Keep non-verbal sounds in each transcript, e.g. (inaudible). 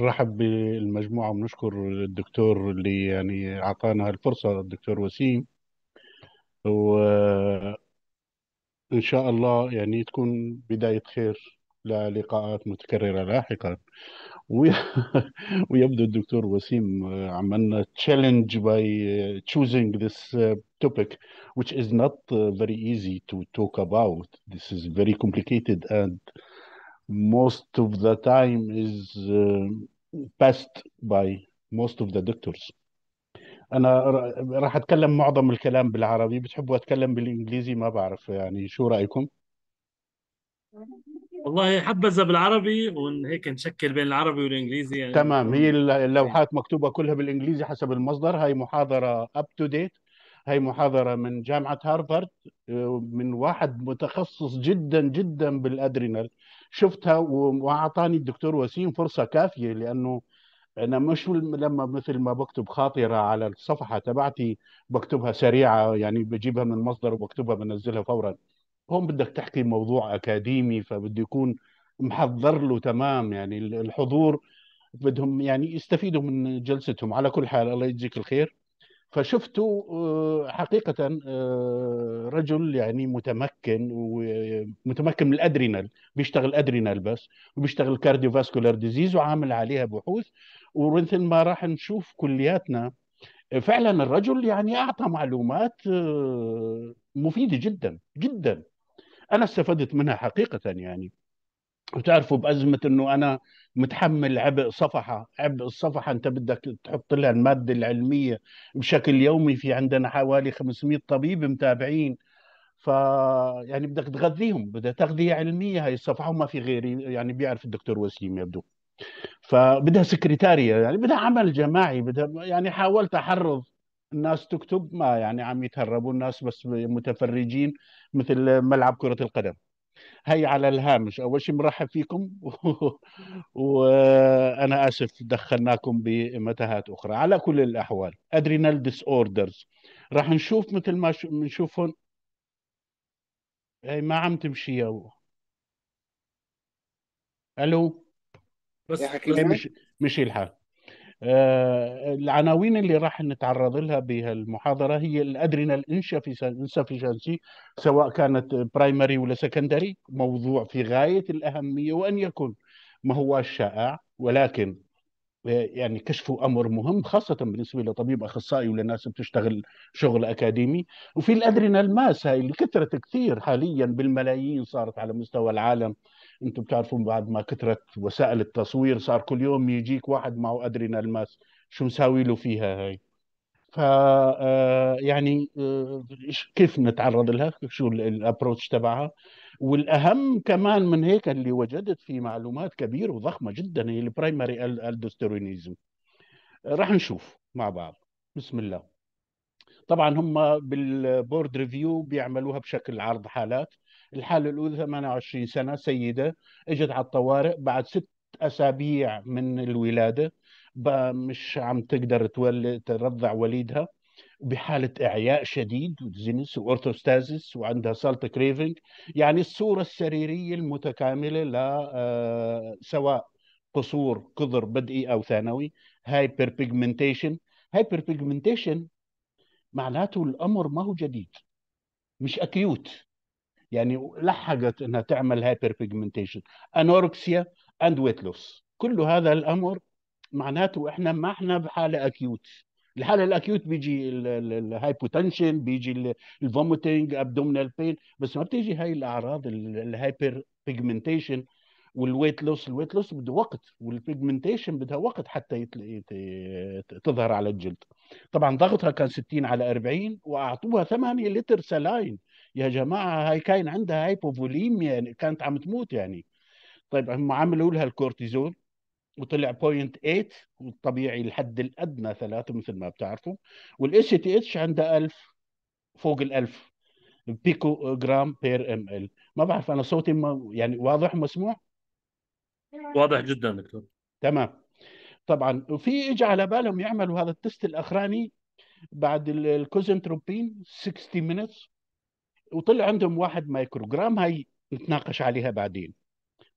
نرحب بالمجموعة ونشكر الدكتور اللي يعني أعطانا هالفرصة الدكتور وسيم. وإن شاء الله يعني تكون بداية خير. للقاءات متكررة لاحقا. وي- (laughs) ويبدو الدكتور وسيم عملنا challenge by choosing this uh, topic which is not uh, very easy to talk about. This is very complicated and most of the time is uh, passed by most of the doctors. أنا راح أتكلم معظم الكلام بالعربي. بتحبوا أتكلم بالإنجليزي؟ ما بعرف يعني شو رأيكم؟ والله حبذا بالعربي وإن هيك نشكل بين العربي والإنجليزي يعني. تمام. هي. اللوحات مكتوبة كلها بالإنجليزي حسب المصدر. هاي محاضرة UpToDate هاي محاضرة من جامعة هارفارد آه، من واحد متخصص جدا جدا بالأدرينال. شفتها و- وأعطاني الدكتور وسيم فرصة كافية لأنه أنا مش لما مثل ما بكتب خاطرة على الصفحة تبعتي بكتبها سريعة يعني بجيبها من مصدر وبكتبها بنزلها فورا. هون بدك تحكي موضوع أكاديمي فبده يكون محضر له تمام. يعني الحضور بدهم يعني يستفيدوا من جلستهم. على كل حال الله يجزيك الخير. فشفته آه، حقيقة آه، رجل يعني متمكن ومتمكن من ال adrenal بيشتغل adrenal بس وبيشتغل cardiovascular disease وعامل عليها بحوث. ومثل ما راح نشوف كلياتنا فعلا الرجل يعني أعطى معلومات آه، مفيدة جدا جدا. أنا استفدت منها حقيقة يعني. وتعرفوا بأزمة إنه أنا متحمل عبء صفحة عبء الصفحة أنت بدك تحط لها المادة العلمية بشكل يومي في عندنا حوالي 500 طبيب متابعين. ف يعني بدك تغذيهم بدها تغذية علمية هاي الصفحة وما في غيري يعني بيعرف الدكتور وسيم يبدو فبدها سكرتارية يعني بدها عمل جماعي بدها يعني حاولت أحرض الناس تكتب ما يعني عم يتهربوا الناس بس متفرجين مثل ملعب كرة القدم. هي على الهامش. أول شيء مرحب فيكم. (laughs) وأنا آسف دخلناكم بمتاهات أخرى. على كل الأحوال adrenal disorders راح نشوف مثل ما ش- بنشوفهم. هي ما عم تمشي يا ألو؟ يا بس مش مشي الحال. العناوين اللي راح نتعرض لها بهالمحاضرة هي ال adrenal insufficiency سواء كانت primary ولا secondary موضوع في غاية الأهمية وأن يكون ما هو شائع ولكن يعني كشفه أمر مهم خاصة بالنسبة لطبيب أخصائي ولناس بتشتغل شغل أكاديمي. وفي ال adrenal mass هاي اللي كثرت كثير حاليا بالملايين صارت على مستوى العالم. أنتم بتعرفون بعد ما كثرت وسائل التصوير صار كل يوم يجيك واحد معه adrenal mass. شو مساوي له فيها هاي؟ ف آه، يعني آه، كيف نتعرض لها؟ شو ال approach تبعها؟ والأهم كمان من هيك اللي وجدت في معلومات كبيرة وضخمة جدا هي ال primary aldosteronism راح نشوف مع بعض. بسم الله. طبعا هم بال board review بيعملوها بشكل عرض حالات. الحالة الأولى 28 سنة سيدة إجت على الطوارئ بعد ست أسابيع من الولادة. مش عم تقدر تولد ترضع وليدها. بحالة إعياء شديد و dizziness و orthostasis وعندها salt craving يعني الصورة السريرية المتكاملة ل آه، سواء قصور كظر بدئي أو ثانوي hyperpigmentation hyperpigmentation معناته الأمر ما هو جديد مش acute يعني لحقت إنها تعمل hyperpigmentation anorexia and weight loss كل هذا الأمر معناته إحنا ما إحنا بحالة acute الحالة ال acute بيجي ال hypotension بيجي ال vomiting abdominal pain بس ما بتيجي هاي الأعراض ال hyperpigmentation وال weight loss ال weight loss بده وقت وال pigmentation بدها وقت حتى تظهر على الجلد. طبعا ضغطها كان 60 على 40 وأعطوها 8 لتر saline يا جماعة هاي كان عندها hypovolemia يعني كانت عم تموت يعني. طيب هم عملوا لها الكورتيزون وطلع 0.8 والطبيعي الحد الأدنى ثلاثة مثل ما بتعرفوا. وال ACTH عندها 1000 فوق ال 1000 picogram per ml ما بعرف أنا صوتي ما يعني واضح مسموع؟ واضح جدا دكتور. تمام. طبعا وفي اجى على بالهم يعملوا هذا ال test الأخراني بعد ال- cosyntropin 60 minutes وطلع عندهم واحد مايكروجرام هاي نتناقش عليها بعدين.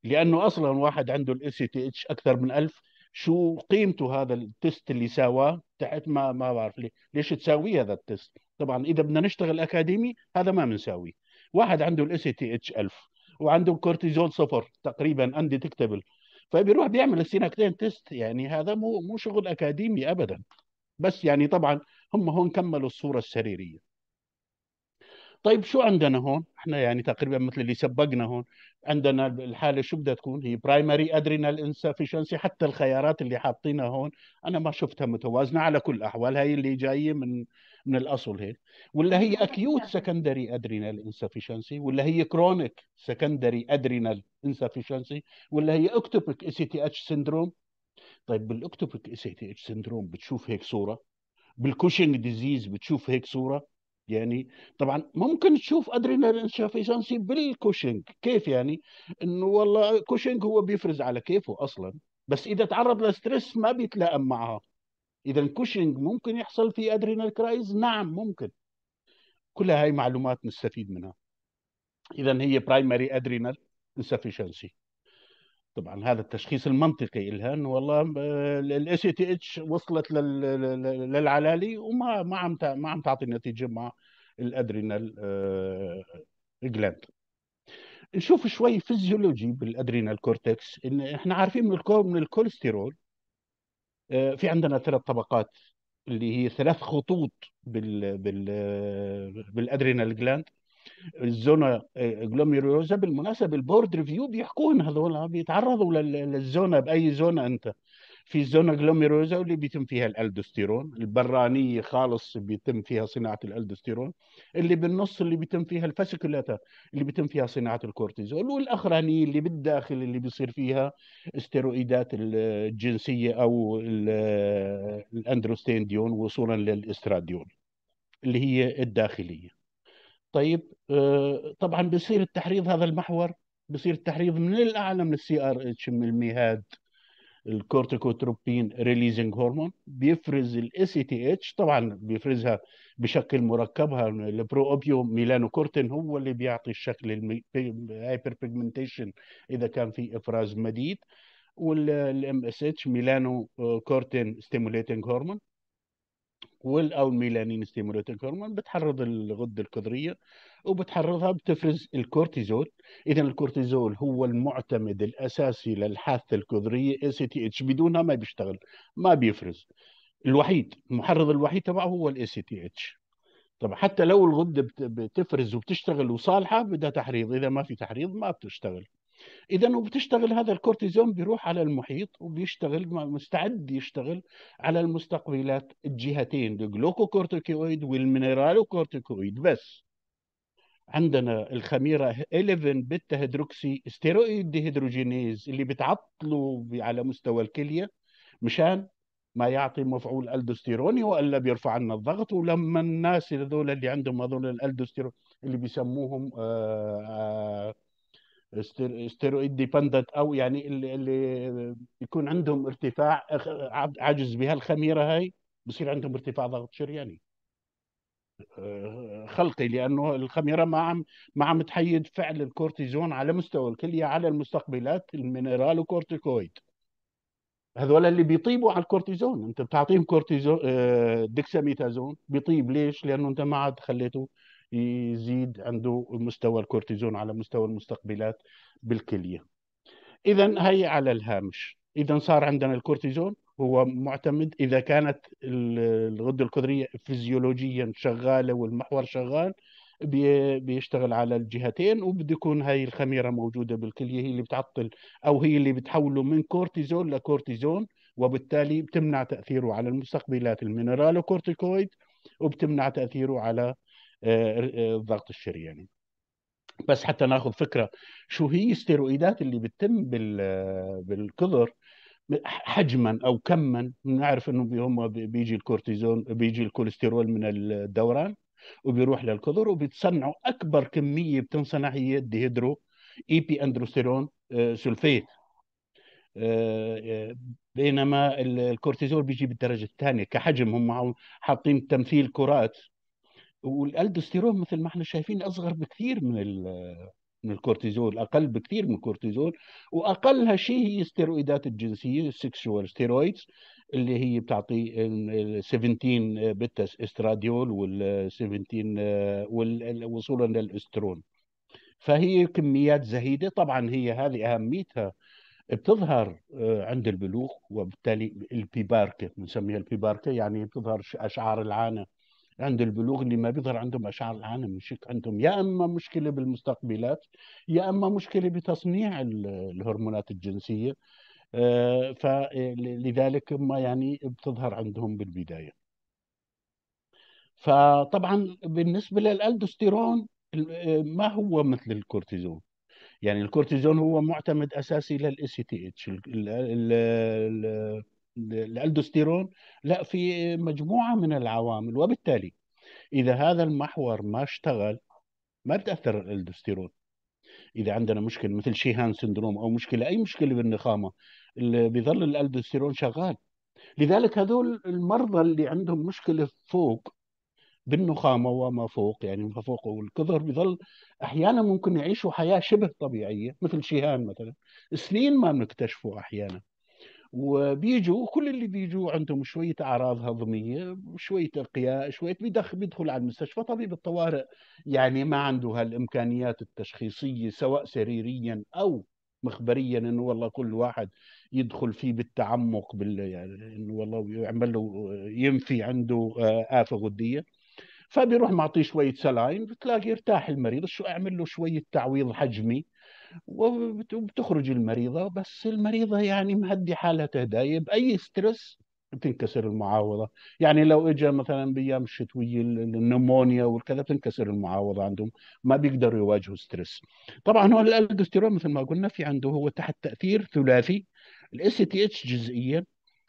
لأنه أصلا واحد عنده ال ACTH أكثر من 1000 شو قيمته هذا ال test اللي سواه تحت ما ما بعرف ليه ليش تساوي هذا ال test؟ طبعا إذا بدنا نشتغل أكاديمي هذا ما بنساويه واحد عنده ال ACTH 1000 وعنده كورتيزول صفر تقريبا undetectable فبيروح بيعمل ال Synacthen test يعني هذا مو مو شغل أكاديمي ابدا. بس يعني طبعا هم هون كملوا الصورة السريرية. طيب شو عندنا هون؟ إحنا يعني تقريبا مثل اللي سبقنا هون عندنا الحالة شو بدها تكون؟ هي primary adrenal insufficiency حتى الخيارات اللي حاطينها هون أنا ما شفتها متوازنة على كل الأحوال هي اللي جاية من من الأصل هيك ولا هي acute secondary adrenal insufficiency ولا هي chronic secondary adrenal insufficiency ولا هي ectopic ACTH syndrome طيب بال ectopic ACTH syndrome بتشوف هيك صورة بال Cushing disease بتشوف هيك صورة يعني طبعا ممكن تشوف adrenal insufficiency بال Cushing. كيف يعني؟ إنه والله كوشنج هو بيفرز على كيفه أصلا بس إذا تعرض ل stress ما بيتلائم معها. اذا كوشنج ممكن يحصل في adrenal crisis نعم ممكن. كلها هاي معلومات نستفيد منها. اذا هي primary adrenal insufficiency طبعا هذا التشخيص المنطقي لها إنه والله ال ACTH وصلت للعلالي وما ما عم ما عم تعطي نتيجة مع ال adrenal gland آه، نشوف شوي فيزيولوجي بال adrenal cortex إن إحنا عارفين من من الكوليسترول آه، في عندنا ثلاث طبقات اللي هي ثلاث خطوط بال بال بال adrenal gland ال zona glomerulosa بالمناسبة ال board review بيحكون هذول بيتعرضوا لل zona بأي zona أنت. في ال zona glomerulosa واللي بيتم فيها الألدوستيرون البرانية خالص بيتم فيها صناعة الألدوستيرون. اللي بالنص اللي بيتم فيها ال fasciculata اللي بيتم فيها صناعة الكورتيزول. والأخرانية اللي بالداخل اللي بيصير فيها استيرويدات الجنسية أو ال androstenedione وصولا للإستراديون اللي هي الداخلية. طيب آه، طبعا بصير التحريض هذا المحور بصير التحريض من الأعلى من ال CRH من الميهاد ال corticotropin releasing hormone بيفرز ال ACTH طبعا بيفرزها بشكل مركبها ال pro-opiomelanocortin هو اللي بيعطي الشكل ال hyperpigmentation إذا كان في إفراز مديد وال MSH melanocortin stimulating hormone وال أو ال melanin stimulating hormone بتحرض الغدة الكظريه وبتحرضها بتفرز الكورتيزول. اذا الكورتيزول هو المعتمد الأساسي للحاثه الكظريه ACTH بدونها ما بيشتغل ما بيفرز. الوحيد المحرض الوحيد تبعه هو ال ACTH طبعا حتى لو الغدة بتفرز وبتشتغل وصالحة بدها تحريض. إذا ما في تحريض ما بتشتغل. إذا وبتشتغل هذا الكورتيزون بيروح على المحيط وبيشتغل مستعد يشتغل على المستقبلات الجهتين ال glucocorticoid وال mineralocorticoid بس عندنا الخميرة 11 beta hydroxysteroid dehydrogenase اللي بتعطله على مستوى الكلية مشان ما يعطي مفعول ألدوستيروني وإلا بيرفع عنا الضغط. ولما الناس هذول اللي عندهم هذول الالدوستيرون اللي بيسموهم آآ آآ steroid dependent أو يعني اللي, اللي يكون عندهم ارتفاع عجز بهالخميره هاي بصير عندهم ارتفاع ضغط شرياني. آه، خلقي لأنه الخميرة ما عم ما عم تحيد فعل الكورتيزون على مستوى الكلية على المستقبلات ال mineralocorticoid. هذول اللي بيطيبوا على الكورتيزون. أنت بتعطيهم كورتيزون آه، ديكساميتازون. بيطيب ليش؟ لأنه أنت ما عاد خليته يزيد عنده مستوى الكورتيزون على مستوى المستقبلات بالكلية. اذا هي على الهامش. اذا صار عندنا الكورتيزون هو معتمد إذا كانت الغدة الكظريه فيزيولوجيا شغالة والمحور شغال بيشتغل على الجهتين وبده يكون هاي الخميرة موجودة بالكلية هي اللي بتعطل أو هي اللي بتحوله من كورتيزول لكورتيزون وبالتالي بتمنع تأثيره على المستقبلات. ال mineralocorticoid وبتمنع تأثيره على الضغط الشرياني. بس حتى ناخذ فكرة شو هي الستيرويدات اللي بتتم بالكظر حجما أو كما؟ بنعرف إنه هم بيجي الكورتيزون بيجي الكوليسترول من الدوران وبيروح للكظر وبيتصنعوا أكبر كمية بتنصنع هي ال dehydro epiandrosterone sulfate بينما الكورتيزول بيجي بالدرجة الثانية. كحجم هم حاطين تمثيل كرات. والالدوستيرون مثل ما إحنا شايفين أصغر بكثير من من الكورتيزول أقل بكثير من الكورتيزول وأقلها شيء هي الستيرويدات الجنسية ال sexual steroids اللي هي بتعطي ال 17 beta estradiol وال 17 وصولا للإسترون. فهي كميات زهيدة. طبعا هي هذه أهميتها بتظهر آه، عند البلوغ وبالتالي البيباركة بنسميها البيباركة يعني بتظهر أشعار العانة عند البلوغ اللي ما بيظهر عندهم اشعار العانه بنشك عندهم. يا أما مشكلة بالمستقبلات يا أما مشكلة بتصنيع الهرمونات الجنسية. آه، فلذلك ما يعني بتظهر عندهم بالبداية. فطبعا بالنسبة للألدوستيرون آه، ما هو مثل الكورتيزون. يعني الكورتيزون هو معتمد أساسي لل ACTH الالدوستيرون لا في مجموعة من العوامل. وبالتالي إذا هذا المحور ما اشتغل ما بتأثر الألدوستيرون. إذا عندنا مشكلة مثل Sheehan syndrome أو مشكلة أي مشكلة بالنخامة اللي بيظل الألدوستيرون شغال. لذلك هذول المرضى اللي عندهم مشكلة فوق بالنخامة وما فوق يعني ما فوق والكظر بيظل أحيانا ممكن يعيشوا حياة شبه طبيعية مثل شيهان مثلا. سنين ما بنكتشفه أحيانا. وبيجوا كل اللي بيجوا عندهم شوية أعراض هضمية شوية ارقياء شوية بيدخل بيدخل على المستشفى. طبيب الطوارئ يعني ما عنده هالإمكانيات التشخيصية سواء سريريا أو مخبريا إنه والله كل واحد يدخل فيه بالتعمق بال يعني إنه والله يعمل له ينفي عنده آه، آفة غدية. فبيروح معطيه شوية saline بتلاقي يرتاح المريض شو أعمل له شوية تعويض حجمي. وبتخرج المريضة بس المريضة يعني مهدي حالها تهدايه بأي stress بتنكسر المعاوضة. يعني لو اجى مثلا بأيام الشتوية ال pneumonia والكذا بتنكسر المعاوضة عندهم. ما بيقدروا يواجهوا stress. طبعا هو الالدوستيرون مثل ما قلنا في عنده هو تحت تأثير ثلاثي. ال ACTH جزئيا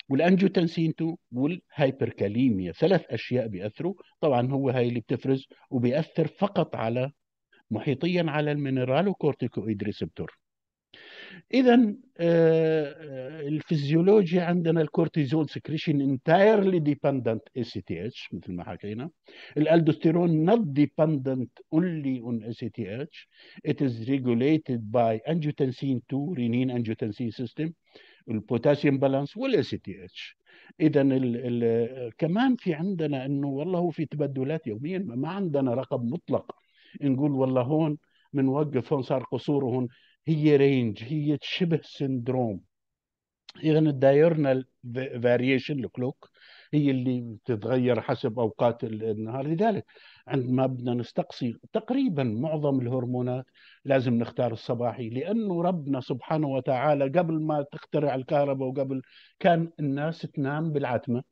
وال angiotensin 2 وال hyperkalemia ثلاث أشياء بيأثروا. طبعا هو هاي اللي بتفرز وبيأثر فقط على محيطيا على ال mineralocorticoid receptor اذا آه، آه، الفيزيولوجيا عندنا ال cortisol secretion entirely dependent ACTH مثل ما حكينا. ال aldosterone not dependent only on ACTH it is regulated by angiotensin 2 renin angiotensin system ال potassium balance وال ACTH اذا كمان في عندنا إنه والله في تبدلات يوميا ما عندنا رقم مطلق. نقول والله هون بنوقف هون صار قصور هون هي range هي شبه syndrome اذا ال diurnal فاريشن الكلوك هي اللي بتتغير حسب أوقات النهار. لذلك عندما بدنا نستقصي تقريبا معظم الهرمونات لازم نختار الصباحي لأنه ربنا سبحانه وتعالى قبل ما تخترع الكهرباء وقبل كان الناس تنام بالعتمة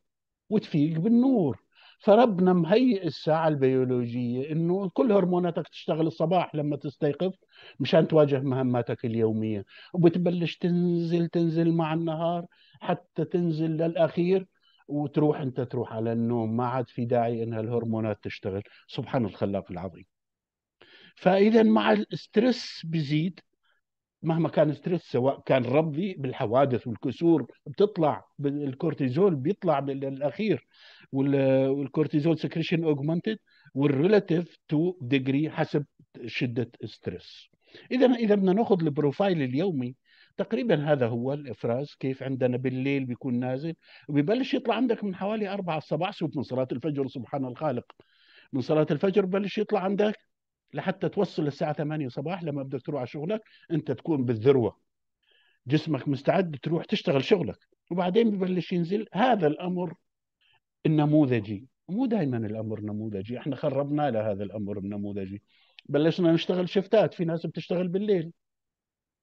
وتفيق بالنور. فربنا مهيئ الساعة البيولوجية إنه كل هرموناتك تشتغل الصباح لما تستيقظ مشان تواجه مهماتك اليومية. وبتبلش تنزل تنزل مع النهار حتى تنزل للأخير وتروح أنت تروح على النوم. ما عاد في داعي انها الهرمونات تشتغل. سبحان الخلاق العظيم. فإذا مع ال stress بيزيد مهما كان stress سواء كان عربي بالحوادث والكسور بتطلع الكورتيزول بيطلع بالأخير وال cortisol secretion augmented وال relative to degree حسب شدة stress اذا إذا بدنا ناخذ ال profile اليومي تقريبا هذا هو الإفراز كيف عندنا بالليل بيكون نازل وبيبلش يطلع عندك من حوالي 4 الصباح من صلاة الفجر سبحان الخالق. من صلاة الفجر ببلش يطلع عندك لحتى توصل الساعة 8 صباح لما بدك تروح على شغلك أنت تكون بالذروة. جسمك مستعد تروح تشتغل شغلك. وبعدين ببلش ينزل هذا الأمر النموذجي. مو دائما الأمر نموذجي إحنا خربنا لهذا الأمر النموذجي. بلشنا نشتغل شفتات في ناس بتشتغل بالليل.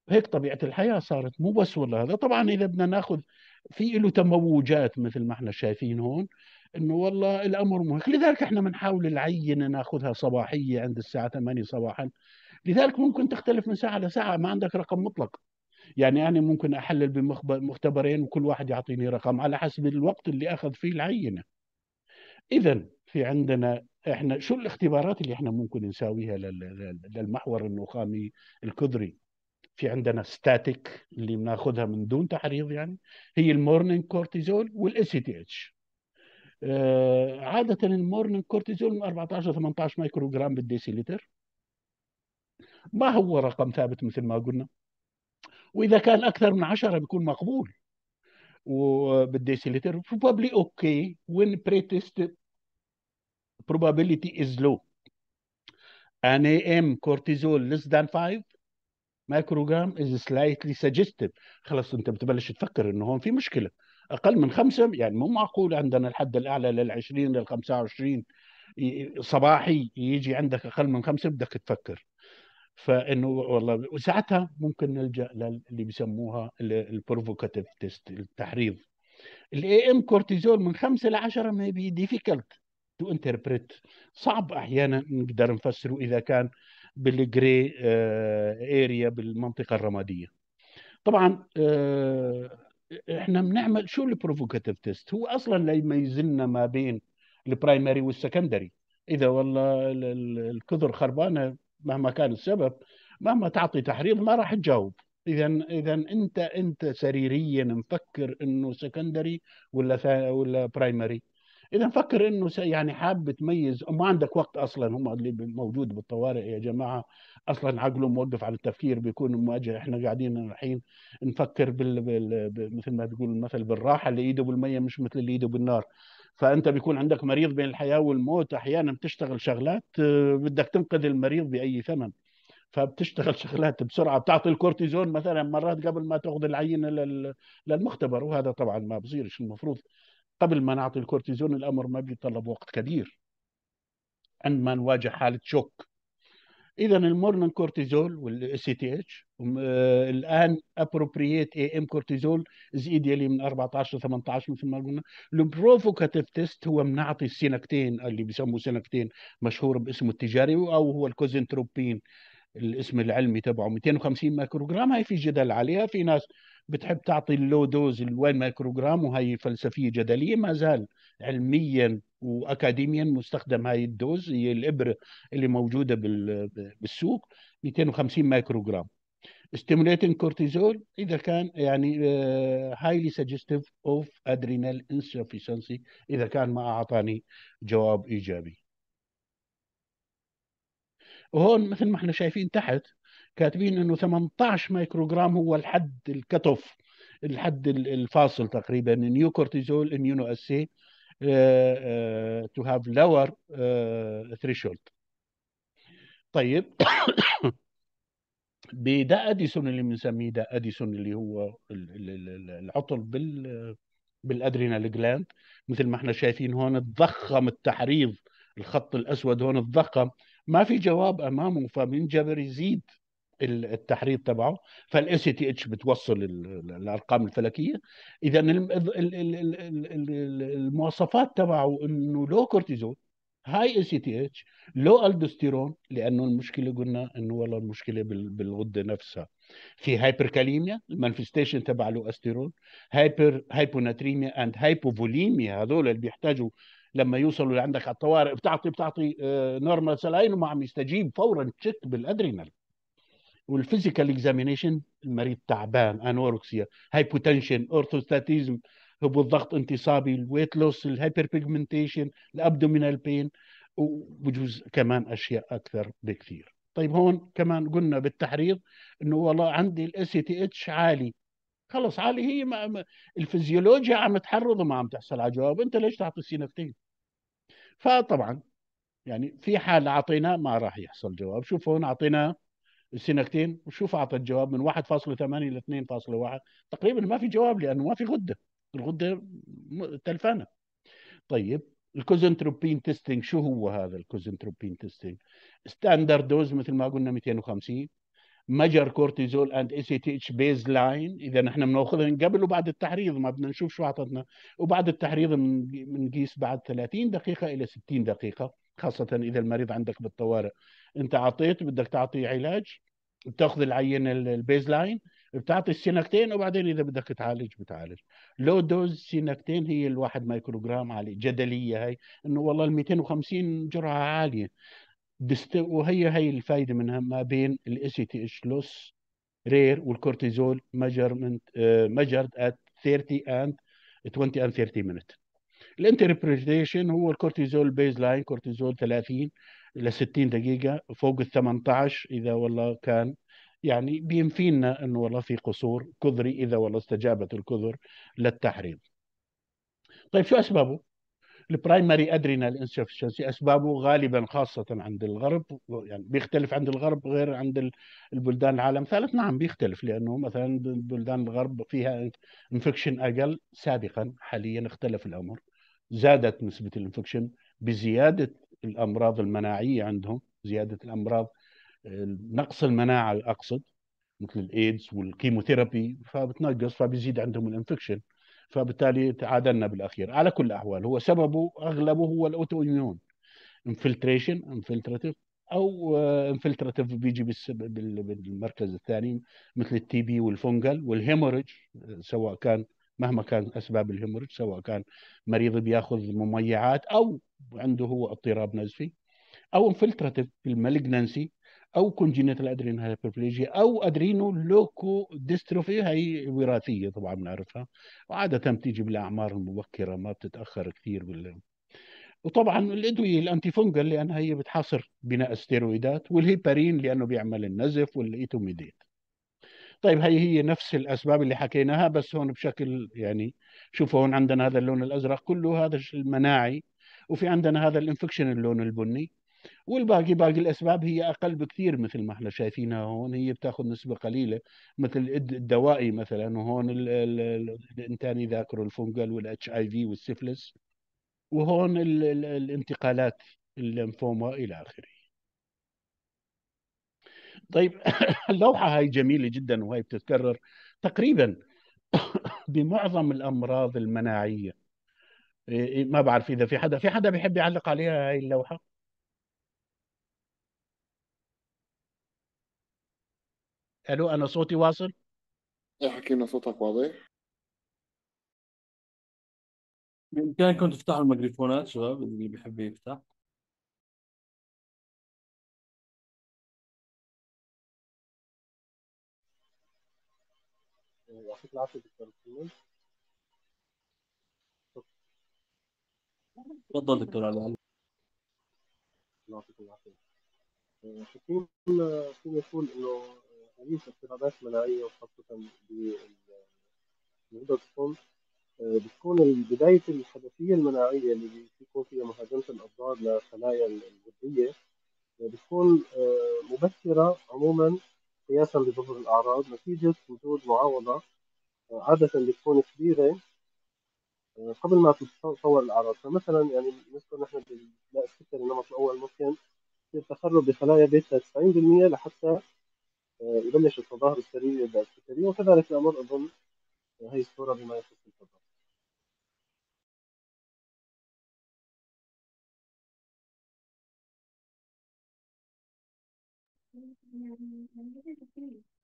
هيك طبيعة الحياة صارت مو بس ولا هذا. طبعا إذا بدنا ناخذ في له تموجات مثل ما إحنا شايفين هون. إنه والله الأمر مهيك لذلك إحنا بنحاول العينة ناخذها صباحية عند الساعة 8 صباحا. لذلك ممكن تختلف من ساعة لساعة ما عندك رقم مطلق. يعني أنا ممكن أحلل بمختبرين وكل واحد يعطيني رقم على حسب الوقت اللي أخذ فيه العينة. اذا في عندنا إحنا شو الاختبارات اللي إحنا ممكن نساويها للمحور النخامي الكظري في عندنا static اللي بناخذها من دون تحريض يعني هي ال morning cortisol وال ACTH عادة ال morning cortisol من 14 ل 18 مايكرو جرام بالديسيلتر ما هو رقم ثابت مثل ما قلنا. وإذا كان أكثر من 10 بيكون مقبول وبالديسيليتر probably okay when pre-test probability is low. AM cortisol less than 5 مايكروجرام is slightly suggestive. خلاص أنت بتبلش تفكر إنه هون في مشكلة. أقل من خمسة يعني مو معقول عندنا الحد الأعلى لل 20 لل 25 صباحي يجي عندك أقل من خمسة بدك تفكر. فإنه والله وساعتها ممكن نلجأ للي بيسموها ال provocative test التحريض. ال AM cortisol من 5 ل 10 may be difficult to interpret صعب أحيانا نقدر نفسره إذا كان بال gray area بالمنطقة الرمادية. طبعا آه، إحنا بنعمل شو ال provocative test هو أصلا لا يميز لنا ما بين ال primary وال secondary إذا والله الكظر خربانة مهما كان السبب مهما تعطي تحريض ما راح تجاوب. اذا اذا انت أنت سريريا مفكر إنه secondary ولا ولا primary إذا مفكر إنه يعني حاب تميز وما عندك وقت أصلا هم اللي موجود بالطوارئ يا جماعة. أصلا عقله موقف على التفكير بيكون مواجه. إحنا قاعدين الحين نفكر بال... بال... مثل ما بيقول المثل بالراحة اللي ايده بالمية مش مثل اللي ايده بالنار. فأنت بيكون عندك مريض بين الحياة والموت أحيانا بتشتغل شغلات آه، بدك تنقذ المريض بأي ثمن. فبتشتغل (laughs) شغلات بسرعة بتعطي الكورتيزون مثلا مرات قبل ما تأخذ العينة للمختبر وهذا طبعا ما بصيرش المفروض. قبل ما نعطي الكورتيزون الأمر ما بيتطلب وقت كبير. عندما نواجه حالة shock. اذا ال morning cortisol وال ACTH الآن appropriate AM cortisol is ideally من 14 ل 18 مثل ما قلنا. ال provocative test هو بنعطي ال Synacthen اللي بيسموه Synacthen مشهور باسمه التجاري أو هو ال cosyntropin الاسم العلمي تبعه 250 مايكروغرام. هاي في جدل عليها. في ناس بتحب تعطي ال low dose ال one مايكروغرام وهي فلسفية جدلية؟ ما زال علميا واكاديميا مستخدم هاي ال dose هي الإبرة اللي موجودة بالسوق 250 مايكروغرام stimulating cortisol إذا كان يعني highly suggestive of adrenal insufficiency إذا كان ما أعطاني جواب إيجابي. وهون مثل ما إحنا شايفين تحت كاتبين إنه 18 مايكروغرام هو الحد الكتوف الحد الفاصل تقريبا نيو كورتيزول اميونو اسي تو هاف لور ثريشولد طيب. (coughs) بداء أديسون اللي بنسميه داء أديسون اللي هو العطل بال بال adrenal gland مثل ما إحنا شايفين هون تضخم التحريض الخط الأسود هون تضخم ما في جواب أمامه فبينجبر يزيد. التحريض تبعه فال ACTH بتوصل الأرقام الفلكية. اذا المواصفات تبعه إنه low cortisol high ACTH low aldosterone لأنه المشكلة قلنا إنه والله المشكلة بالغدة نفسها. في hyperkalemia ال manifestation تبع low aldosterone hyper hyponatremia and hypovolemia هذول اللي بيحتاجوا لما يوصلوا لعندك على الطوارئ بتعطي بتعطي normal saline وما عم يستجيب فورا check بال adrenal وال physical examination المريض تعبان anorexia hypotension orthostatism هبوط ضغط انتصابي ال weight loss ال hyperpigmentation ال abdominal pain وبجوز كمان أشياء أكثر بكثير. طيب هون كمان قلنا بالتحريض إنه والله عندي ال ACTH عالي. خلص عالي هي ما الفيزيولوجيا عم تحرض وما عم تحصل على جواب. أنت ليش تعطي Synacthen فطبعا يعني في حال أعطيناه ما راح يحصل جواب. شوف هون أعطيناه ال Synacthen وشوف أعطى الجواب من 1.8 ل 2.1 تقريبا ما في جواب لأنه ما في غدة. الغدة تلفانة. طيب ال cosyntropin testing شو هو هذا ال cosyntropin testing؟ standard dose مثل ما قلنا 250 مجر كورتيزول أند اي سي تي اتش بيز لاين إذا نحن بنأخذها قبل وبعد التحريض ما بدنا نشوف شو أعطتنا. وبعد التحريض بنقيس بعد 30 دقيقة إلى 60 دقيقة. خاصة إذا المريض عندك بالطوارئ. أنت اعطيت بدك تعطي علاج بتأخذ العينة ال baseline بتعطي ال Synacthen وبعدين إذا بدك تعالج بتعالج. low dose Synacthen هي الواحد مايكروغرام عليها جدلية هي إنه والله ال 250 جرعة عالية. وهي هي الفائده منها ما بين ال ACTH لوس رير وال cortisol measurement measured at 30 and 20 and 30 minute ال interpretation هو ال cortisol baseline cortisol 30 ل 60 دقيقة فوق ال 18 إذا والله كان يعني بينفينا أنه والله في قصور كظري إذا والله استجابت الكظر للتحريض طيب شو أسبابه؟ ال primary adrenal insufficiency أسبابه غالبا خاصة عند الغرب يعني بيختلف عند الغرب غير عند البلدان العالم الثالث نعم بيختلف لأنه مثلا بلدان الغرب فيها infection أقل سابقا حاليا اختلف الامر زادت نسبة ال infection بزيادة الأمراض المناعية عندهم زيادة الأمراض نقص المناعة اقصد مثل الإيدز وال chemotherapy فبتنقص فبيزيد عندهم ال infection فبالتالي تعادلنا بالأخير. على كل الأحوال هو سببه أغلبه هو ال autoimmune infiltration infiltrative أو infiltrative بيجي بالمركز الثاني مثل ال TB وال fungal وال hemorrhage سواء كان مهما كان أسباب ال hemorrhage سواء كان مريض بيأخذ مميعات أو عنده هو اضطراب نزفي أو infiltrative ال malignancy أو congenital adrenal hyperplasia أو adrenoleukodystrophy هي وراثية طبعا بنعرفها. وعادة بتيجي بالأعمار المبكرة ما بتتأخر كثير بال وطبعا الأدوية ال antifungal لأنها هي بتحاصر بناء الستيرويدات والهيبارين لأنه بيعمل النزف وال etomidate طيب هي هي نفس الأسباب اللي حكيناها بس هون بشكل يعني شوفوا هون عندنا هذا اللون الأزرق كله هذا المناعي وفي عندنا هذا ال infection اللون البني والباقي باقي الأسباب هي أقل بكثير مثل ما إحنا شايفينها هون هي بتاخذ نسبة قليلة مثل الدوائي مثلا وهون الانتاني ذاكروا ال fungal وال HIV وال syphilis وهون الانتقالات الليمفوما إلى آخره. طيب (coughs) اللوحة هاي جميلة جدا وهي بتتكرر تقريبا (coughs) بمعظم الأمراض المناعية. إيه، إيه، ما بعرف إذا في حدا في حدا بيحب يعلق عليها هاي اللوحة؟ ألو أنا صوتي واصل؟ يا حكينا صوتك واضح. بإمكانكم تفتحوا الميكروفونات شباب اللي بيحب يفتح. يعطيك العافية دكتور تفضل دكتور علي يعطيك العافية. حكيم فينا نقول إنه أي اضطرابات مناعية وخاصة بغدة الصلب بتكون بداية الحدثية المناعية اللي بيكون فيها مهاجمة الأضرار لخلايا الغدية بتكون مبكرة عموما قياسا بظهور الأعراض نتيجة وجود معاوضة عادة بتكون كبيرة قبل ما تتطور الأعراض. فمثلا يعني بالنسبة نحن السكري النمط الأول ممكن يصير تخرب بخلايا بيتا 90% لحتى يبلش التظاهر السريري السكري وكذلك الأمر أظن هي الصورة بما يخص التظاهر (laughs)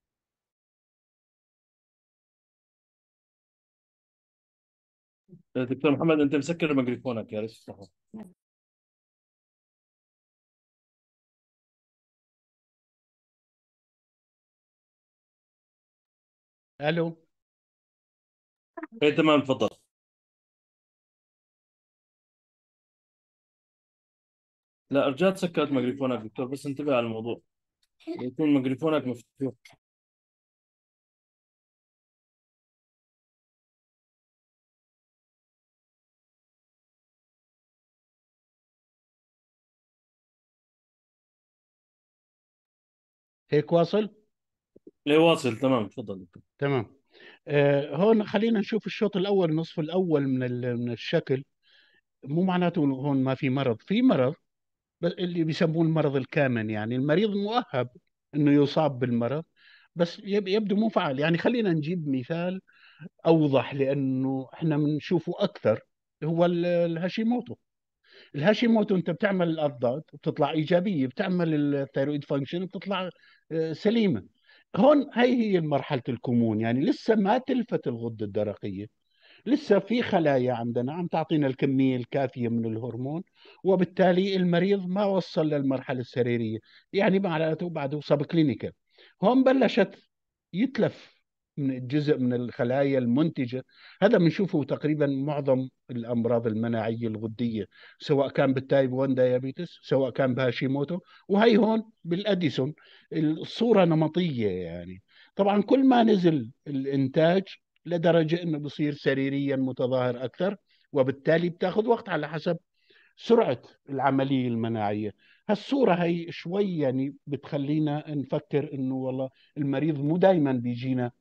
دكتور محمد أنت مسكر ميكروفونك يا ريت تفتحه. ألو. إيه تمام تفضل. لا رجعت سكرت ميكروفونك دكتور بس انتبه على الموضوع. يكون ميكروفونك مفتوح. هيك واصل؟ إيه واصل. تمام تفضل. دكتور تمام. آه هون خلينا نشوف الشوط الأول النصف الأول من من الشكل. مو معناته هون ما في مرض. في مرض اللي بيسموه المرض الكامن. يعني المريض مؤهب إنه يصاب بالمرض بس يبدو مو فعال. يعني خلينا نجيب مثال أوضح لأنه إحنا بنشوفه أكثر. هو الهاشيموتو. الهاشيموتو انت بتعمل الأضداد بتطلع إيجابية بتعمل ال thyroid function بتطلع آه، سليمة. هون هي هي مرحلة الكمون يعني لسه ما تلفت الغدة الدرقية. لسه في خلايا عندنا عم تعطينا الكمية الكافية من الهرمون وبالتالي المريض ما وصل للمرحلة السريرية يعني معناته بعده subclinical. هون بلشت يتلف من جزء من الخلايا المنتجة. هذا بنشوفه تقريبا معظم الأمراض المناعية الغدية سواء كان بال type 1 diabetes سواء كان بهاشيموتو وهي هون بالأديسون. الصورة نمطية يعني. طبعا كل ما نزل الإنتاج لدرجة أنه بصير سريريا متظاهر أكثر وبالتالي بتأخذ وقت على حسب سرعة العملية المناعية. هالصورة هي شوي يعني بتخلينا نفكر إنه والله المريض مو دائما بيجينا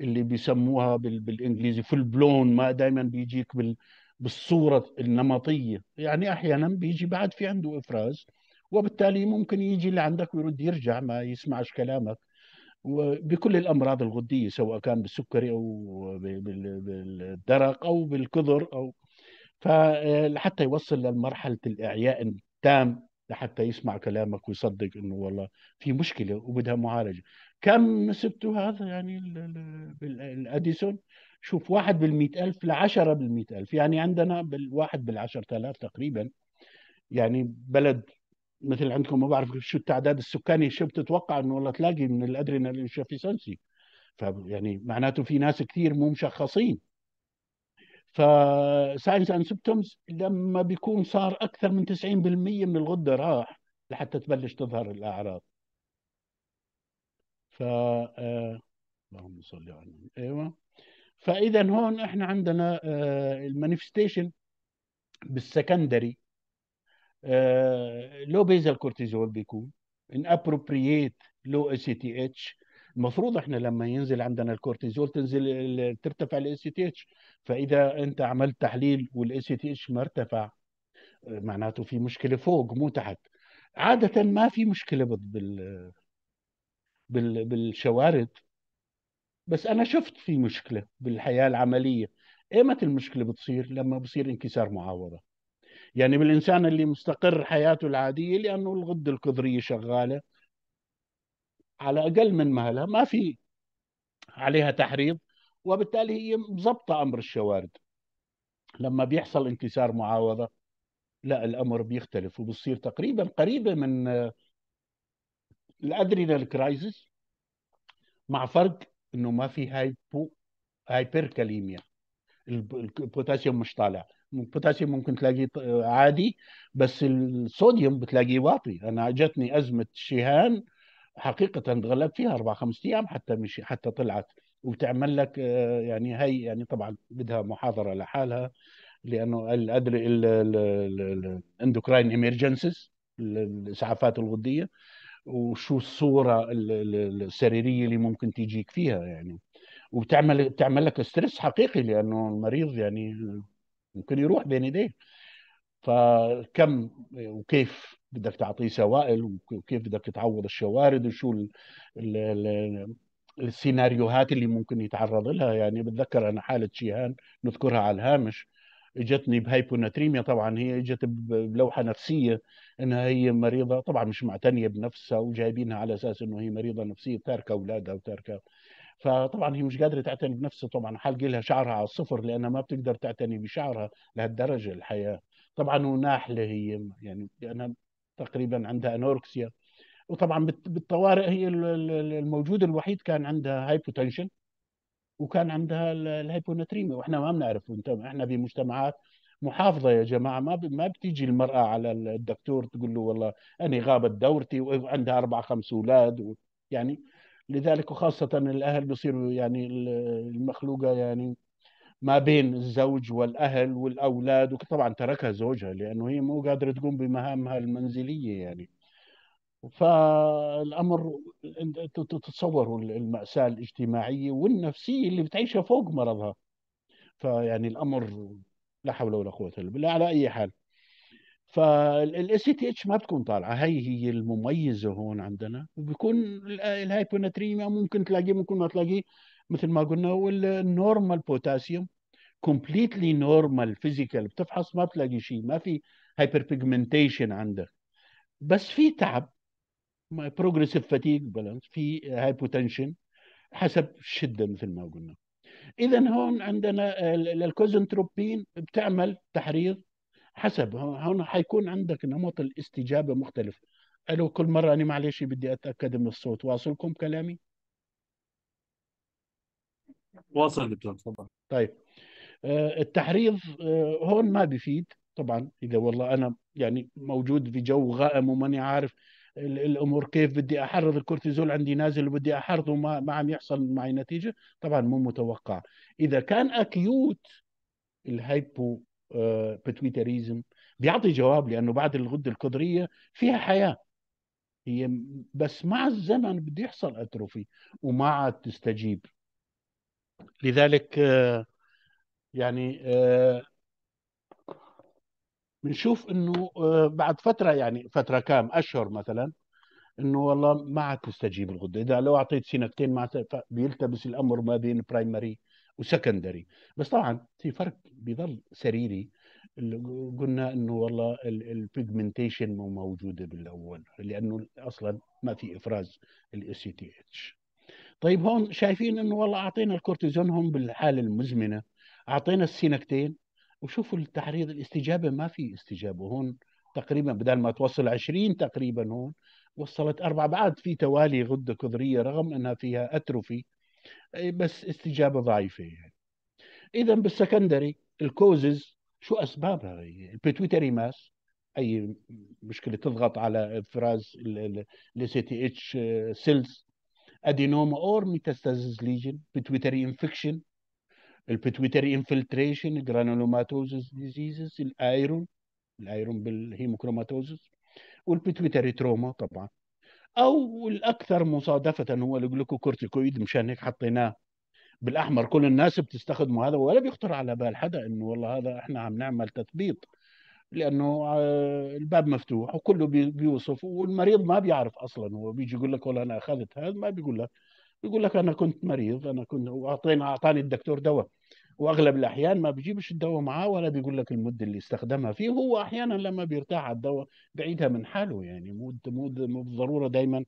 اللي بيسموها بال... بالإنجليزي full blown ما دائما بيجيك بال... بالصورة النمطية. يعني أحيانا بيجي بعد في عنده إفراز وبالتالي ممكن يجي لعندك ويرد يرجع ما يسمعش كلامك. وبكل الأمراض الغدية سواء كان بالسكري أو بالدرق أو بالكظر أو فحتى يوصل لمرحلة الإعياء التام لحتى يسمع كلامك ويصدق إنه والله في مشكلة وبدها معالجة. كم نسبته هذا يعني الأديسون؟ شوف واحد بالمئة ألف لعشرة بالمئة ألف. يعني عندنا بالواحد بالعشرة آلاف تقريبا. يعني بلد مثل عندكم ما بعرف شو التعداد السكاني. شو بتتوقع إنه والله تلاقي من الادرينال انشافيسنسي فيعني معناته في ناس كثير مو مشخصين. ف signs and symptoms لما بيكون صار أكثر من 90% من الغدة راح لحتى تبلش تظهر الأعراض. ف آه... اللهم صل على النبي. أيوه. فاذا هون إحنا عندنا آه ال manifestation بال secondary low basal cortisol بيكون inappropriate low ACTH المفروض إحنا لما ينزل عندنا الكورتيزول تنزل ترتفع ال ACTH فإذا أنت عملت تحليل وال ACTH ما ارتفع معناته في مشكلة فوق مو تحت. عادة ما في مشكلة بال بالشوارد. بس أنا شفت في مشكلة بالحياة العملية. إيمت المشكلة بتصير لما بصير انكسار معاوضه يعني بالإنسان اللي مستقر حياته العادية لأنه الغدة الكظرية شغالة. على أقل من مهلها. ما في عليها تحريض. وبالتالي هي مضبطة أمر الشوارد. لما بيحصل انكسار معاوضة لا الأمر بيختلف. وبصير تقريبا قريبة من ال adrenal crisis مع فرق إنه ما في hypo hyperkalemia البوتاسيوم مش طالع. البوتاسيوم ممكن تلاقيه عادي بس الصوديوم بتلاقيه واطي. أنا جتني أزمة شيهان حقيقة تغلبت فيها أربع خمس أيام حتى مش حتى طلعت. وبتعمل لك آه، يعني هي يعني طبعا بدها محاضرة لحالها لأنه الادري ال endocrine emergencies الإسعافات الغدية. وشو الصورة السريرية اللي ممكن تيجيك فيها يعني. وبتعمل بتعمل لك stress حقيقي لأنه المريض يعني ممكن يروح بين ايديه فكم وكيف بدك تعطيه سوائل وكيف بدك تعوض الشوارد وشو ال ال ال السيناريوهات اللي ممكن يتعرض لها. يعني بتذكر أنا حالة شيهان نذكرها على الهامش. اجتني بهايبوناتريميا طبعا هي اجت بلوحة نفسية إنها هي مريضة طبعا مش معتنية بنفسها وجايبينها على أساس إنه هي مريضة نفسية تاركة أولادها وتاركة. فطبعا هي مش قادرة تعتني بنفسها طبعا حلق لها شعرها على الصفر لأنها ما بتقدر تعتني بشعرها لهالدرجة الحياة. طبعا وناحله هي يعني لانها تقريبا عندها anorexia. وطبعا بالطوارئ هي الموجود الوحيد كان عندها hypotension. وكان عندها ال hyponatremia وإحنا ما بنعرف إحنا بمجتمعات محافظة يا جماعة ما ما بتيجي المرأة على الدكتور تقول له والله أنا غابت دورتي وعندها أربع خمس أولاد يعني لذلك وخاصة الأهل بيصيروا يعني المخلوقة يعني ما بين الزوج والأهل والأولاد وطبعا تركها زوجها لأنه هي مو قادرة تقوم بمهامها المنزلية يعني. فالأمر تتصوروا المأساة الاجتماعية والنفسية اللي بتعيشها فوق مرضها. فيعني الأمر لا حول ولا قوة إلا بالله على أي حال. فال ACTH ما بتكون طالعة. هي هي المميزة هون عندنا. وبيكون ال hyponatremia ممكن تلاقيه ممكن ما تلاقيه. مثل ما قلنا وال normal potassium completely normal physical بتفحص ما بتلاقي شيء. ما في hyperpigmentation عندك بس في تعب. progressive fatigue balance في hypotension حسب الشده مثل ما قلنا. اذا هون عندنا ال cosyntropin بتعمل تحريض حسب. هون حيكون عندك نمط الاستجابة مختلف. ألو كل مرة أنا معلش بدي أتأكد من الصوت. واصلكم كلامي؟ واصل دكتور تفضل. طيب. آه، التحريض آه، هون ما بيفيد طبعا. إذا والله أنا يعني موجود في جو غائم وماني عارف الأمور كيف بدي أحرض الكورتيزول عندي نازل وبدي أحرضه ما ما عم يحصل معي نتيجة طبعا مو متوقع. إذا كان acute ال hypo آه، pituitarism بيعطي جواب لأنه بعد الغدة الكظريه فيها حياة. هي بس مع الزمن بده يحصل atrophy وما عاد تستجيب. لذلك آه، يعني آه، بنشوف إنه آه، بعد فترة يعني فترة كام أشهر مثلا إنه والله ما عاد تستجيب الغدة. إذا لو أعطيت سنتين ما بيلتبس الأمر ما بين primary و secondary بس طبعا في فرق بيظل سريري. قلنا إنه والله ال pigmentation مو موجوده بالأول لأنه أصلا ما في إفراز ال ACTH طيب هون شايفين إنه والله أعطينا الكورتيزون هم بالحالة المزمنة. أعطينا ال Synacthen وشوفوا التحريض الاستجابة ما في استجابة. هون تقريبا بدل ما توصل 20 تقريبا هون وصلت أربعة بعد في توالي غدة كظرية رغم أنها فيها atrophy. أي بس استجابة ضعيفة يعني. إذا بال secondary ال causes شو أسبابها هي؟ ال pituitary mass أي مشكلة تضغط على إفراز ال ACTH cells. adenoma or metastasis lesion pituitary infection. ال pituitary infiltration granulomatous diseases ال iron ال iron بال hemochromatosis وال pituitary trauma طبعا. أو الأكثر مصادفة هو ال glucocorticoid مشان هيك حطيناه بالأحمر. كل الناس بتستخدمه. هذا ولا بيخطر على بال حدا إنه والله هذا إحنا عم نعمل تثبيط لأنه آه، الباب مفتوح وكله بي- بيوصف والمريض ما بيعرف أصلا. هو بيجي يقول لك والله أنا أخذت هذا ما بيقول لك. بيقول لك أنا كنت مريض أنا كنت وأعطينا أعطاني الدكتور دواء. وأغلب الأحيان ما بيجيبش الدواء معاه ولا بيقول لك المده اللي استخدمها فيه. هو أحيانا لما بيرتاح على الدواء بعيدها من حاله يعني. مو مو بالضرورة دائما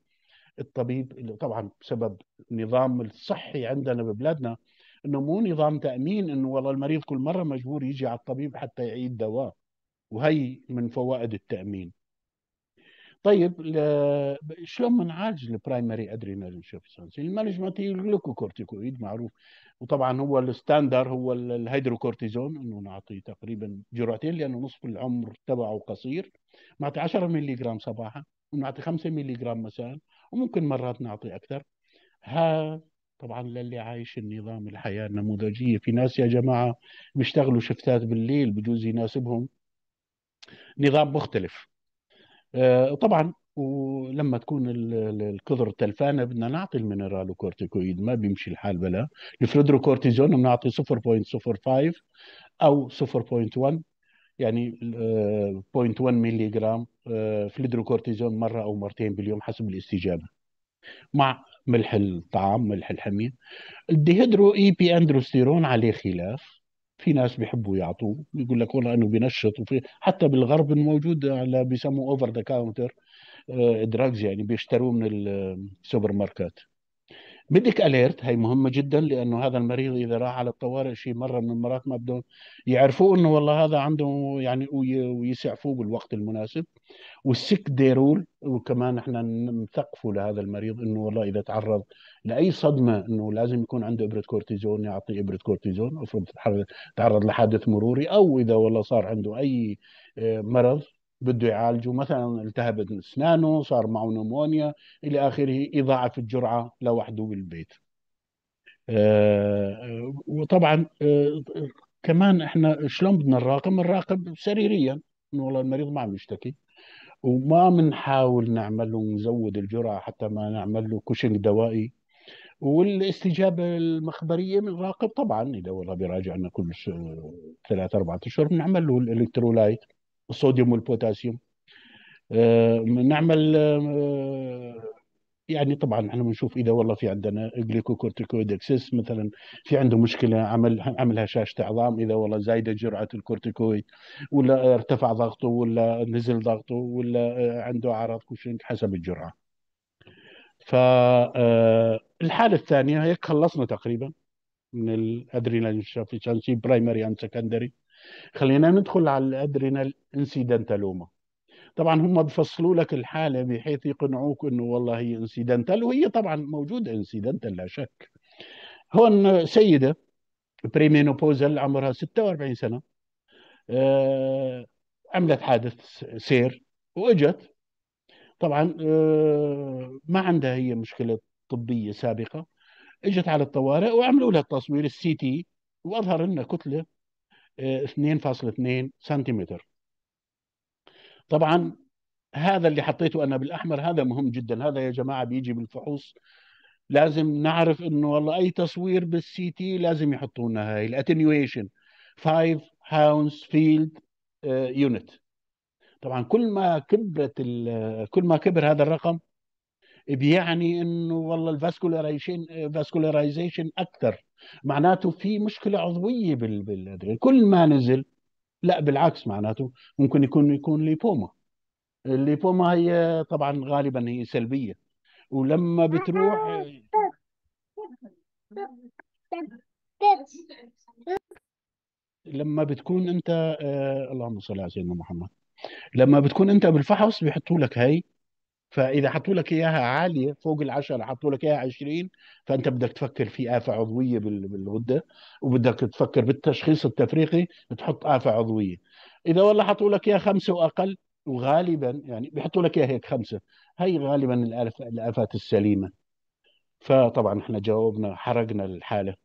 الطبيب اللي طبعا بسبب النظام الصحي عندنا ببلادنا إنه مو نظام تأمين إنه والله المريض كل مرة مجبور يجي على الطبيب حتى يعيد دواء. وهي من فوائد التأمين. طيب. شلون بنعالج ال primary adrenal insufficiency ال management هي ال glucocorticoid معروف. وطبعا هو ال standard هو ال- الهيدروكورتيزون إنه نعطيه تقريبا جرعتين لأنه نصف العمر تبعه قصير. نعطي 10 ملي جرام صباحا ونعطي 5 ملي جرام مساء وممكن مرات نعطي أكثر. ها طبعا للي عايش النظام الحياة النموذجية في ناس يا جماعة بيشتغلوا شفتات بالليل بجوز يناسبهم. نظام مختلف. طبعا ولما تكون ال- ال- الكظر تلفانه بدنا نعطي ال mineralocorticoid ما بيمشي الحال بلا. الفلودروكورتيزون بنعطي 0.05 أو 0.1 يعني آه، 0.1 ملي جرام آه، فلودروكورتيزون مرة أو مرتين باليوم حسب الاستجابة مع ملح الطعام ملح الحمية ال dehydroepiandrosterone عليه خلاف. في ناس بيحبوا يعطوه بيقول لك والله إنه بينشط وفي حتى بالغرب موجود على بيسموه over the counter drugs يعني بيشتروه من السوبر ماركت بدك alert هي مهمة جدا لأنه هذا المريض إذا راح على الطوارئ شيء مرة من المرات ما بدهم يعرفوه إنه والله هذا عنده يعني وي- ويسعفوه بالوقت المناسب. وال sick day rule وكمان إحنا نثقفوا لهذا المريض إنه والله إذا تعرض لأي صدمة إنه لازم يكون عنده إبرة كورتيزون يعطي إبرة كورتيزون أفرض تعرض- تعرض لحادث مروري أو إذا والله صار عنده أي آه، مرض بده يعالجه. مثلا التهبت اسنانه صار معه pneumonia إلى آخره يضاعف الجرعة لوحده بالبيت. آه، وطبعا آه، كمان إحنا شلون بدنا نراقب؟ نراقب سريريا إنه والله المريض ما عم يشتكي وما بنحاول نعمل له نزود الجرعة حتى ما نعمل له كوشنج دوائي. والاستجابة المخبرية بنراقب طبعا إذا والله بيراجعنا كل ثلاث أربع أشهر بنعمل له ال electrolyte. الصوديوم والبوتاسيوم. آه، بنعمل آه، يعني طبعا إحنا بنشوف إذا والله في عندنا glucocorticoid excess مثلا في عنده مشكلة عمل عمل هشاشه عظام إذا والله زايدة جرعة ال corticoid ولا ارتفع ضغطه ولا نزل ضغطه ولا آه، عنده أعراض كوشنج حسب الجرعة. فالحاله الثانية هيك خلصنا تقريبا من ال adrenal insufficiency primary and secondary خلينا ندخل على ال adrenal incidentaloma طبعا هم بفصلوا لك الحالة بحيث يقنعوك إنه والله هي incidental وهي طبعا موجودة incidental لا شك. هون سيدة premenopausal عمرها 46 سنة آه، عملت حادث سير وإجت. طبعا آه، ما عندها هي مشكلة طبية سابقة. إجت على الطوارئ وعملوا لها التصوير ال CT وأظهر لنا كتلة 2.2 سنتيمتر. طبعا هذا اللي حطيته أنا بالأحمر هذا مهم جدا هذا يا جماعة بيجي بالفحوص. لازم نعرف إنه والله أي تصوير بال CT لازم يحطوا لنا هاي ال attenuation 5 Hounsfield unit طبعا كل ما كبرت كل ما كبر هذا الرقم بيعني إنه والله ال vascularization vascularization أكثر. معناته في مشكلة عضوية بال adrenal كل ما نزل لا بالعكس معناته ممكن يكون يكون lipoma. ال lipoma هي طبعا غالبا هي سلبية. ولما بتروح لما بتكون أنت آه اللهم صل على سيدنا محمد لما بتكون أنت بالفحص بيحطوا لك هي فإذا حطوا لك إياها عالية فوق العشرة حطوا لك إياها 20 فأنت بدك تفكر في آفة عضوية بالغدة وبدك تفكر بالتشخيص التفريقي تحط آفة عضوية. إذا والله حطوا لك إياها خمسة وأقل وغالبا يعني بيحطوا لك إياها هيك خمسة هي غالبا الآفات السليمة. فطبعا إحنا جاوبنا حرقنا الحالة.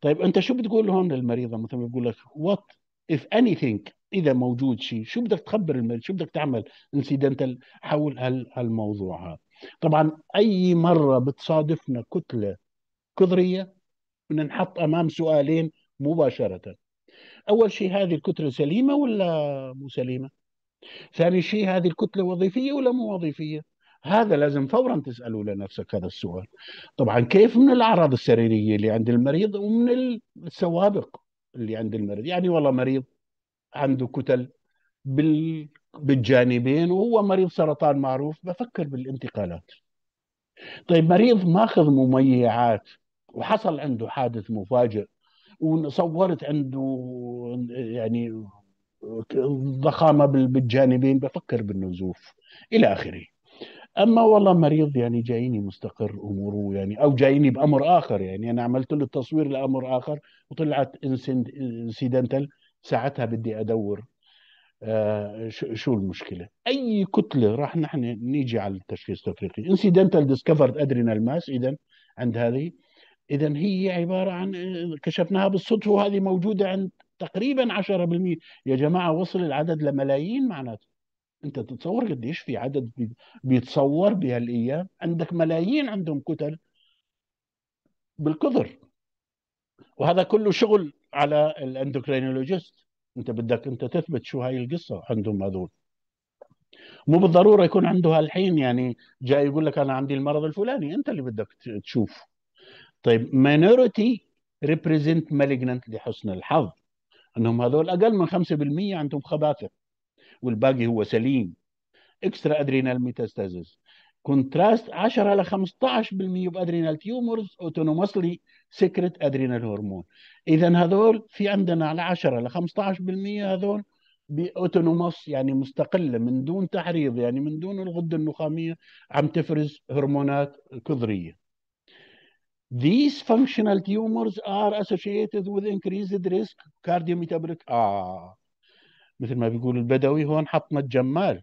طيب أنت شو بتقول هون للمريضة مثلا؟ بيقول لك what if anything إذا موجود شيء شو بدك تخبر المريض شو بدك تعمل incidental حول هالموضوع هذا؟ طبعا أي مرة بتصادفنا كتلة كظرية بننحط أمام سؤالين مباشرة. أول شيء هذه الكتلة سليمة ولا مو سليمة؟ ثاني شيء هذه الكتلة وظيفية ولا مو وظيفية؟ هذا لازم فورا تسألوا لنفسك هذا السؤال. طبعا كيف من الأعراض السريرية اللي عند المريض ومن السوابق؟ اللي عند المريض. يعني والله مريض عنده كتل بال... بالجانبين وهو مريض سرطان معروف بفكر بالانتقالات. طيب مريض ماخذ مميعات وحصل عنده حادث مفاجئ وصورت عنده يعني ضخامة بالجانبين بفكر بالنزوف إلى آخره. أما والله مريض يعني جايني مستقر أموره يعني أو جايني بأمر آخر يعني. أنا عملت له التصوير لأمر آخر وطلعت incidental ساعتها بدي أدور آه شو المشكلة؟ أي كتلة راح نحن نيجي على التشخيص التفريقي incidental discovered adrenal mass اذا عند هذه. اذا هي عبارة عن كشفناها بالصدفة وهذه موجودة عند تقريبا 10% يا جماعة وصل العدد لملايين معناته. انت تتصور قديش في عدد بيتصور بهالأيام؟ عندك ملايين عندهم كتل بالكثر وهذا كله شغل على الأندوكرينولوجيست. انت بدك انت تثبت شو هاي القصة عندهم هذول. مو بالضرورة يكون عنده هالحين يعني جاي يقول لك أنا عندي المرض الفلاني أنت اللي بدك تشوف. طيب minority represent malignant لحسن الحظ. إنهم هذول أقل من 5% عندهم خباثة. والباقي هو سليم. extra adrenal metastasis contrast 10 ل 15% ب adrenal tumors autonomously secrete adrenal hormone اذا هذول في عندنا على 10 ل 15% هذول ب autonomous يعني مستقلة من دون تحريض يعني من دون الغدة النخامية عم تفرز هرمونات كظريه These functional tumors are associated with increased risk cardiometabolic. آه. مثل ما بيقول البدوي هون حطنا الجمال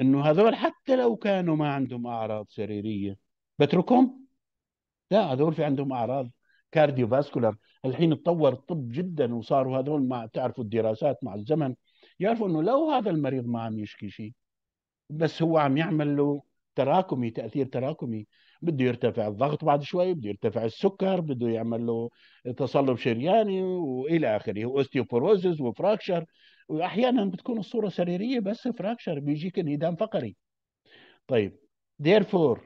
إنه هذول حتى لو كانوا ما عندهم أعراض سريرية بتركهم؟ لا هذول في عندهم أعراض cardiovascular الحين تطور الطب جدا وصاروا هذول ما تعرفوا الدراسات مع الزمن يعرفوا إنه لو هذا المريض ما عم يشكي شيء بس هو عم يعمل له تراكمي تأثير تراكمي. بده يرتفع الضغط بعد شوي بده يرتفع السكر بده يعمل له تصلب شرياني وإلى آخره. و osteoporosis و fracture وأحيانا بتكون الصورة سريرية بس fracture بيجيك انهدام فقري. طيب therefore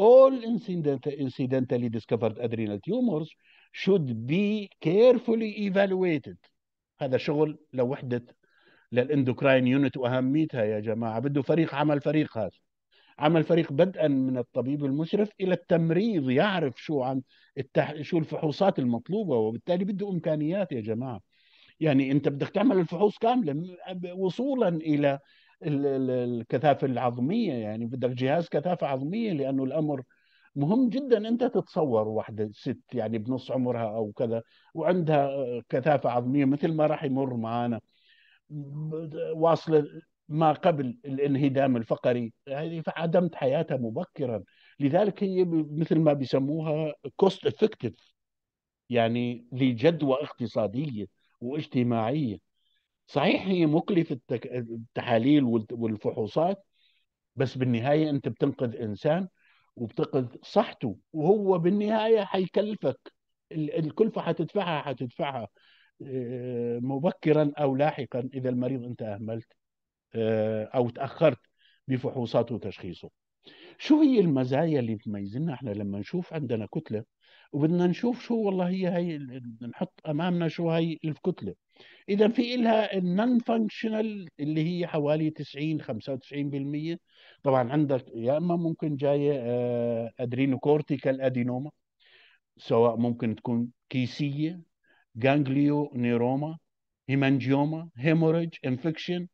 all incidentally discovered adrenal tumors should be carefully evaluated. هذا شغل لوحدة للأندوكراين يونت وأهميتها يا جماعة. بده فريق عمل فريق هذا. عمل فريق بدءا من الطبيب المشرف إلى التمريض يعرف شو عن التح... شو الفحوصات المطلوبة وبالتالي بده إمكانيات يا جماعة. يعني أنت بدك تعمل الفحوص كاملة وصولا إلى الكثافة العظمية يعني بدك جهاز كثافة عظمية لأنه الأمر مهم جدا أنت تتصور واحدة ست يعني بنص عمرها أو كذا وعندها آه، كثافة عظمية مثل ما راح يمر معنا واصلة ما قبل الانهدام الفقري. هذه فعدمت حياتها مبكرا. لذلك هي مثل ما بيسموها cost effective يعني ذي جدوى اقتصادية. واجتماعية. صحيح هي مكلفة التحاليل والفحوصات بس بالنهاية أنت بتنقذ إنسان وبتنقذ صحته وهو بالنهاية حيكلفك. الكلفة حتدفعها حتدفعها آه، مبكرا أو لاحقا إذا المريض أنت أهملت آه، أو تأخرت بفحوصاته وتشخيصه. شو هي المزايا اللي تميزنا إحنا لما نشوف عندنا كتلة وبدنا نشوف شو والله هي هي نحط أمامنا شو هي الكتلة. إذا في لها ال non functional اللي هي حوالي 90 95% طبعا عندك يا إما ممكن جاية adrenocortical adenoma سواء ممكن تكون كيسية ganglioneuroma hemangioma hemorrhage infection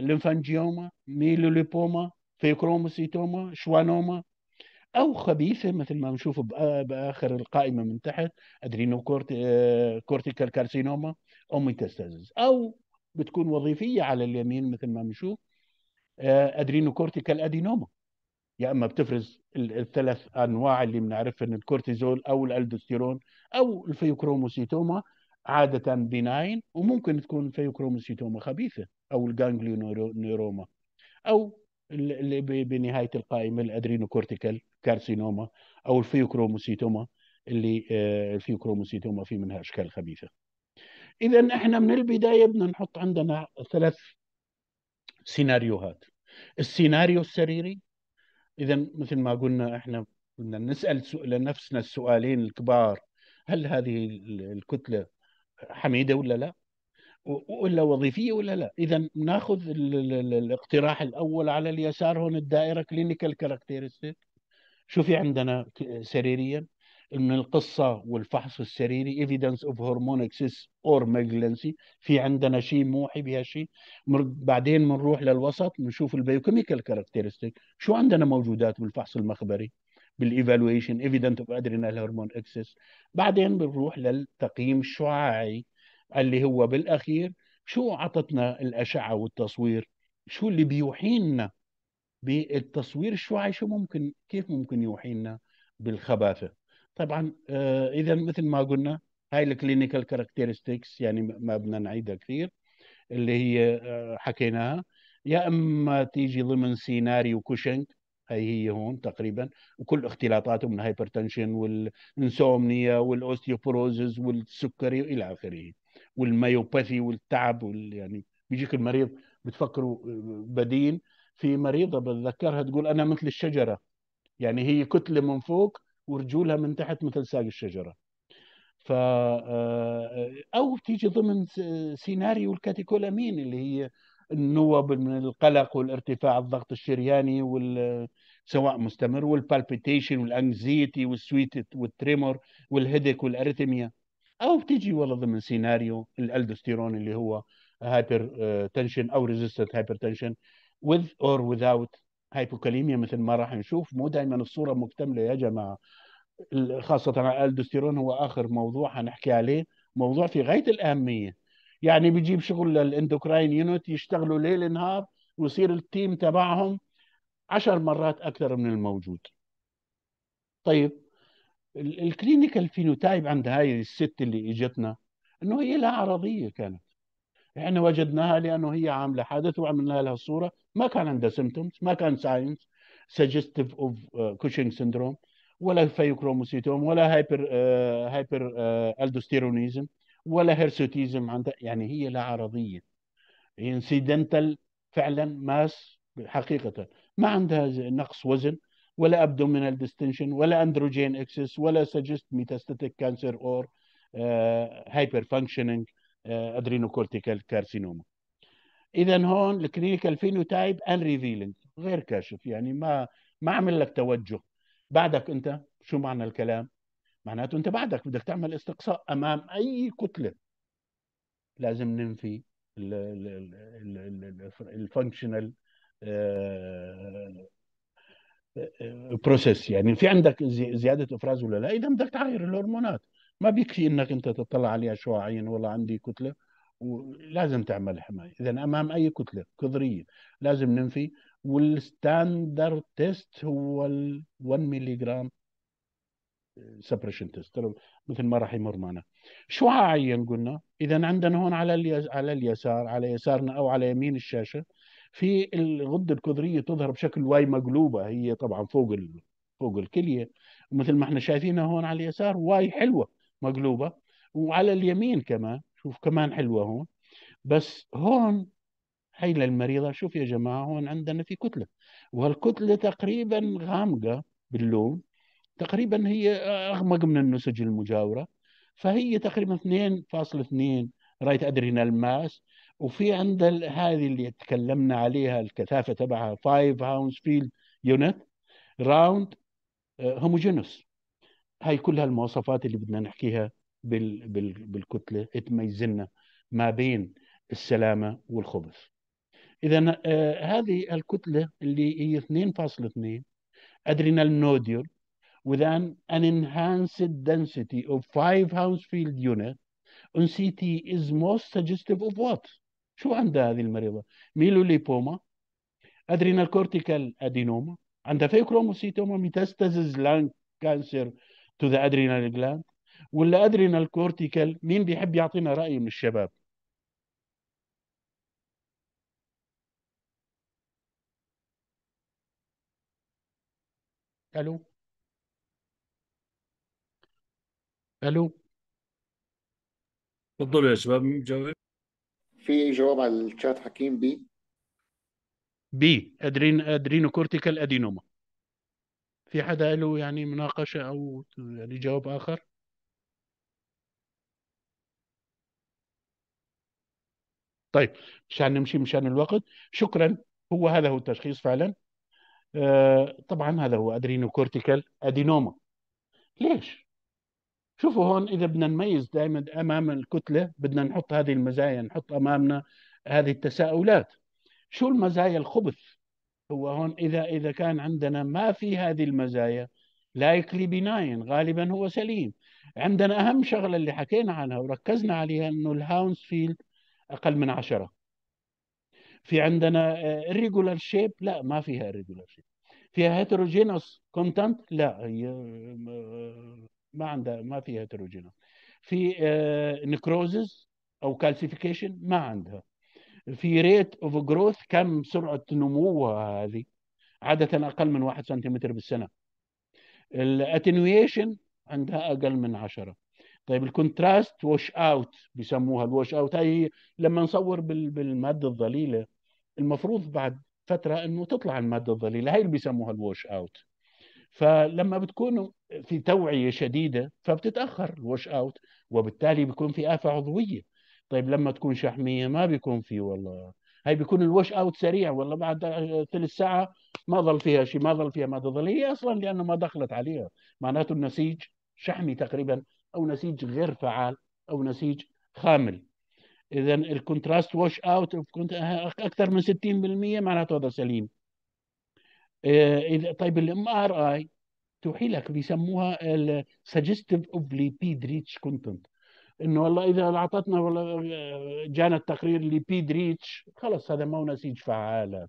lymphangioma myelolipoma pheochromocytoma schwannoma أو خبيثة مثل ما بنشوف بآخر القائمة من تحت adrenocortical carcinoma أو metastasis أو بتكون وظيفية على اليمين مثل ما بنشوف adrenocortical adenoma يا أما بتفرز الثلاث أنواع اللي بنعرفها الكورتيزول أو الألدوستيرون أو ال pheochromocytoma عادة benign وممكن تكون pheochromocytoma خبيثة أو ال ganglioneuroma أو اللي بنهاية القائمة ال adrenocortical carcinoma أو ال pheochromocytoma اللي آه، ال pheochromocytoma في منها أشكال خبيثة. اذا إحنا من البداية بدنا نحط عندنا ثلاث سيناريوهات. السيناريو السريري إذا مثل ما قلنا إحنا بدنا نسأل لنفسنا السؤالين الكبار هل هذه الكتلة حميدة ولا لا؟ ولا وظيفية ولا لا إذا ناخذ الاقتراح الأول على اليسار هون الدائرة clinical characteristic شو في عندنا سريريا من القصة والفحص السريري evidence of hormone excess or malignancy في عندنا شيء موحي بهالشيء بعدين بنروح للوسط بنشوف ال biochemical characteristic شو عندنا موجودات بالفحص المخبري؟ بال evaluation evidence of adrenal hormone excess. بعدين بنروح للتقييم الشعاعي اللي هو بالأخير شو عطتنا الأشعة والتصوير؟ شو اللي بيوحي لنا بالتصوير الشعاعي شو ممكن كيف ممكن يوحي لنا بالخباثة؟ طبعا آه، إذا مثل ما قلنا هاي ال clinical characteristics يعني ما بدنا نعيدها كثير اللي هي آه، حكيناها. يا إما تيجي ضمن سيناريو كوشنج هي هي هون تقريبا وكل اختلاطاته من ال hypertension وال insomnia وال osteoporosis والسكري إلى آخره وال myopathy والتعب وال يعني بيجيك المريض بتفكروا آه، بدين في مريضة بتذكرها تقول أنا مثل الشجرة. يعني هي كتلة من فوق ورجولها من تحت مثل ساق الشجرة. ف آه، أو تيجي ضمن سيناريو ال catecholamine اللي هي النوب من القلق والارتفاع الضغط الشرياني وال سواء مستمر والبالبيتيشن والانكزيتي والسويت والتريمور والهيدك والاريثميا أو بتيجي والله ضمن سيناريو الالدوستيرون اللي هو hypertension أو resistant hypertension with or without hypokalemia مثل ما راح نشوف. مو دائما الصورة مكتملة يا جماعة. خاصة على الالدوستيرون هو آخر موضوع حنحكي عليه. موضوع في غاية الأهمية. يعني بيجيب شغل لل endocrine unit يشتغلوا ليل نهار ويصير ال team تبعهم عشر مرات أكثر من الموجود. طيب ال clinical phenotype عند هاي الست اللي إجتنا إنه هي لا عرضية كانت. إحنا وجدناها لأنه هي عاملة حدث وعملنا لها صورة. ما كان عندها symptoms ما كان signs suggestive of Cushing syndrome ولا pheochromocytoma ولا hyper hyperaldosteronism ولا hirsutism عندها. يعني هي لا عرضية. incidental فعلا mass حقيقة. ما عندها نقص وزن ولا abdominal distension ولا androgen excess ولا suggest metastatic cancer or hyperfunctioning adrenocortical carcinoma. اذا هون ال clinical phenotype unrevealing غير كاشف يعني ما ما عمل لك توجه. بعدك أنت شو معنى الكلام؟ معناته أنت بعدك بدك تعمل استقصاء أمام أي كتلة. لازم ننفي ال functional process يعني في عندك زي- زيادة إفراز ولا لا؟ اذا بدك تعاير الهرمونات. ما بيكفي إنك أنت تطلع عليها شعاعيا والله عندي كتلة ولازم تعمل حماية. اذا أمام أي كتلة كظريه لازم ننفي وال standard test هو ال 1 ملي جرام suppression test مثل ما راح يمر معنا. شعاعيا قلنا إذا عندنا هون على اليس- على اليسار على يسارنا أو على يمين الشاشة في الغدة الكظريه تظهر بشكل Y مقلوبة هي طبعا فوق ال... فوق الكلية. ومثل ما إحنا شايفينها هون على اليسار Y حلوة. مقلوبة وعلى اليمين كمان شوف كمان حلوة هون. بس هون هي للمريضة شوف يا جماعة هون عندنا في كتلة. وهالكتلة تقريبا غامقة باللون. تقريبا هي أغمق من النسج المجاورة. فهي تقريبا 2.2 right adrenal mass وفي عند هذه اللي تكلمنا عليها الكثافة تبعها 5 Hounsfield unit round homogeneous هاي كلها المواصفات اللي بدنا نحكيها بال بال بالكتلة تميز لنا ما بين السلامة والخبث إذا آه، هذه الكتله اللي هي 2.2 adrenal nodule with an unenhanced density of 5 Hounsfield unit on CT is most suggestive of what? شو عندها هذه المريضة؟ myelolipoma adrenal cortical adenoma عندها pheochromocytoma metastasis lung cancer to the adrenal gland ولا adrenal cortical مين بيحب يعطينا رأي من الشباب؟ ألو؟ ألو؟ تفضلوا يا شباب مين في جواب على الشات حكيم بي. بي. ادرين adrenocortical adenoma. في حدا له يعني مناقشة أو يعني جواب آخر؟ طيب مشان نمشي مشان الوقت. شكرا. هو هذا هو التشخيص فعلا. آه طبعا هذا هو أدرينو كورتيكال أدينوما. ليش؟ شوفوا هون إذا بدنا نميز دائما أمام الكتلة بدنا نحط هذه المزايا نحط أمامنا هذه التساؤلات. شو المزايا الخبث؟ هو هون إذا إذا كان عندنا ما في هذه المزايا likely benign غالبا هو سليم. عندنا أهم شغلة اللي حكينا عنها وركزنا عليها إنه ال Hounsfield أقل من عشرة. في عندنا irregular shape لا ما فيها irregular shape. فيها heterogeneous content لا هي آه، ما عندها ما فيها heterogeneous. في necrosis أو calcification ما عندها. في rate of growth كم سرعة نموها هذه؟ عادة أقل من 1 سنتيمتر بالسنة. ال attenuation عندها أقل من 10 طيب ال contrast washout بيسموها. ال washout هي لما نصور بال- بالمادة الظليلة المفروض بعد فترة إنه تطلع المادة الظليلة. هي اللي بيسموها ال washout فلما بتكون في توعية شديدة فبتتأخر ال washout وبالتالي بيكون في آفة عضوية. طيب لما تكون شحمية ما بيكون في والله. هي بيكون ال washout سريع والله بعد ثلث ساعة ما ظل فيها شيء ما ظل فيها ماده ظليه أصلا لأنه ما دخلت عليها. معناته النسيج شحمي تقريبا أو نسيج غير فعال أو نسيج خامل. اذا ال contrast washout أكثر من 60% معناته هذا سليم. آه، إذا طيب ال MRI توحي لك بيسموها ال suggestive of lipid rich content إنه والله إذا أعطتنا والله آه، جانا التقرير lipid rich خلص هذا ما هو نسيج فعال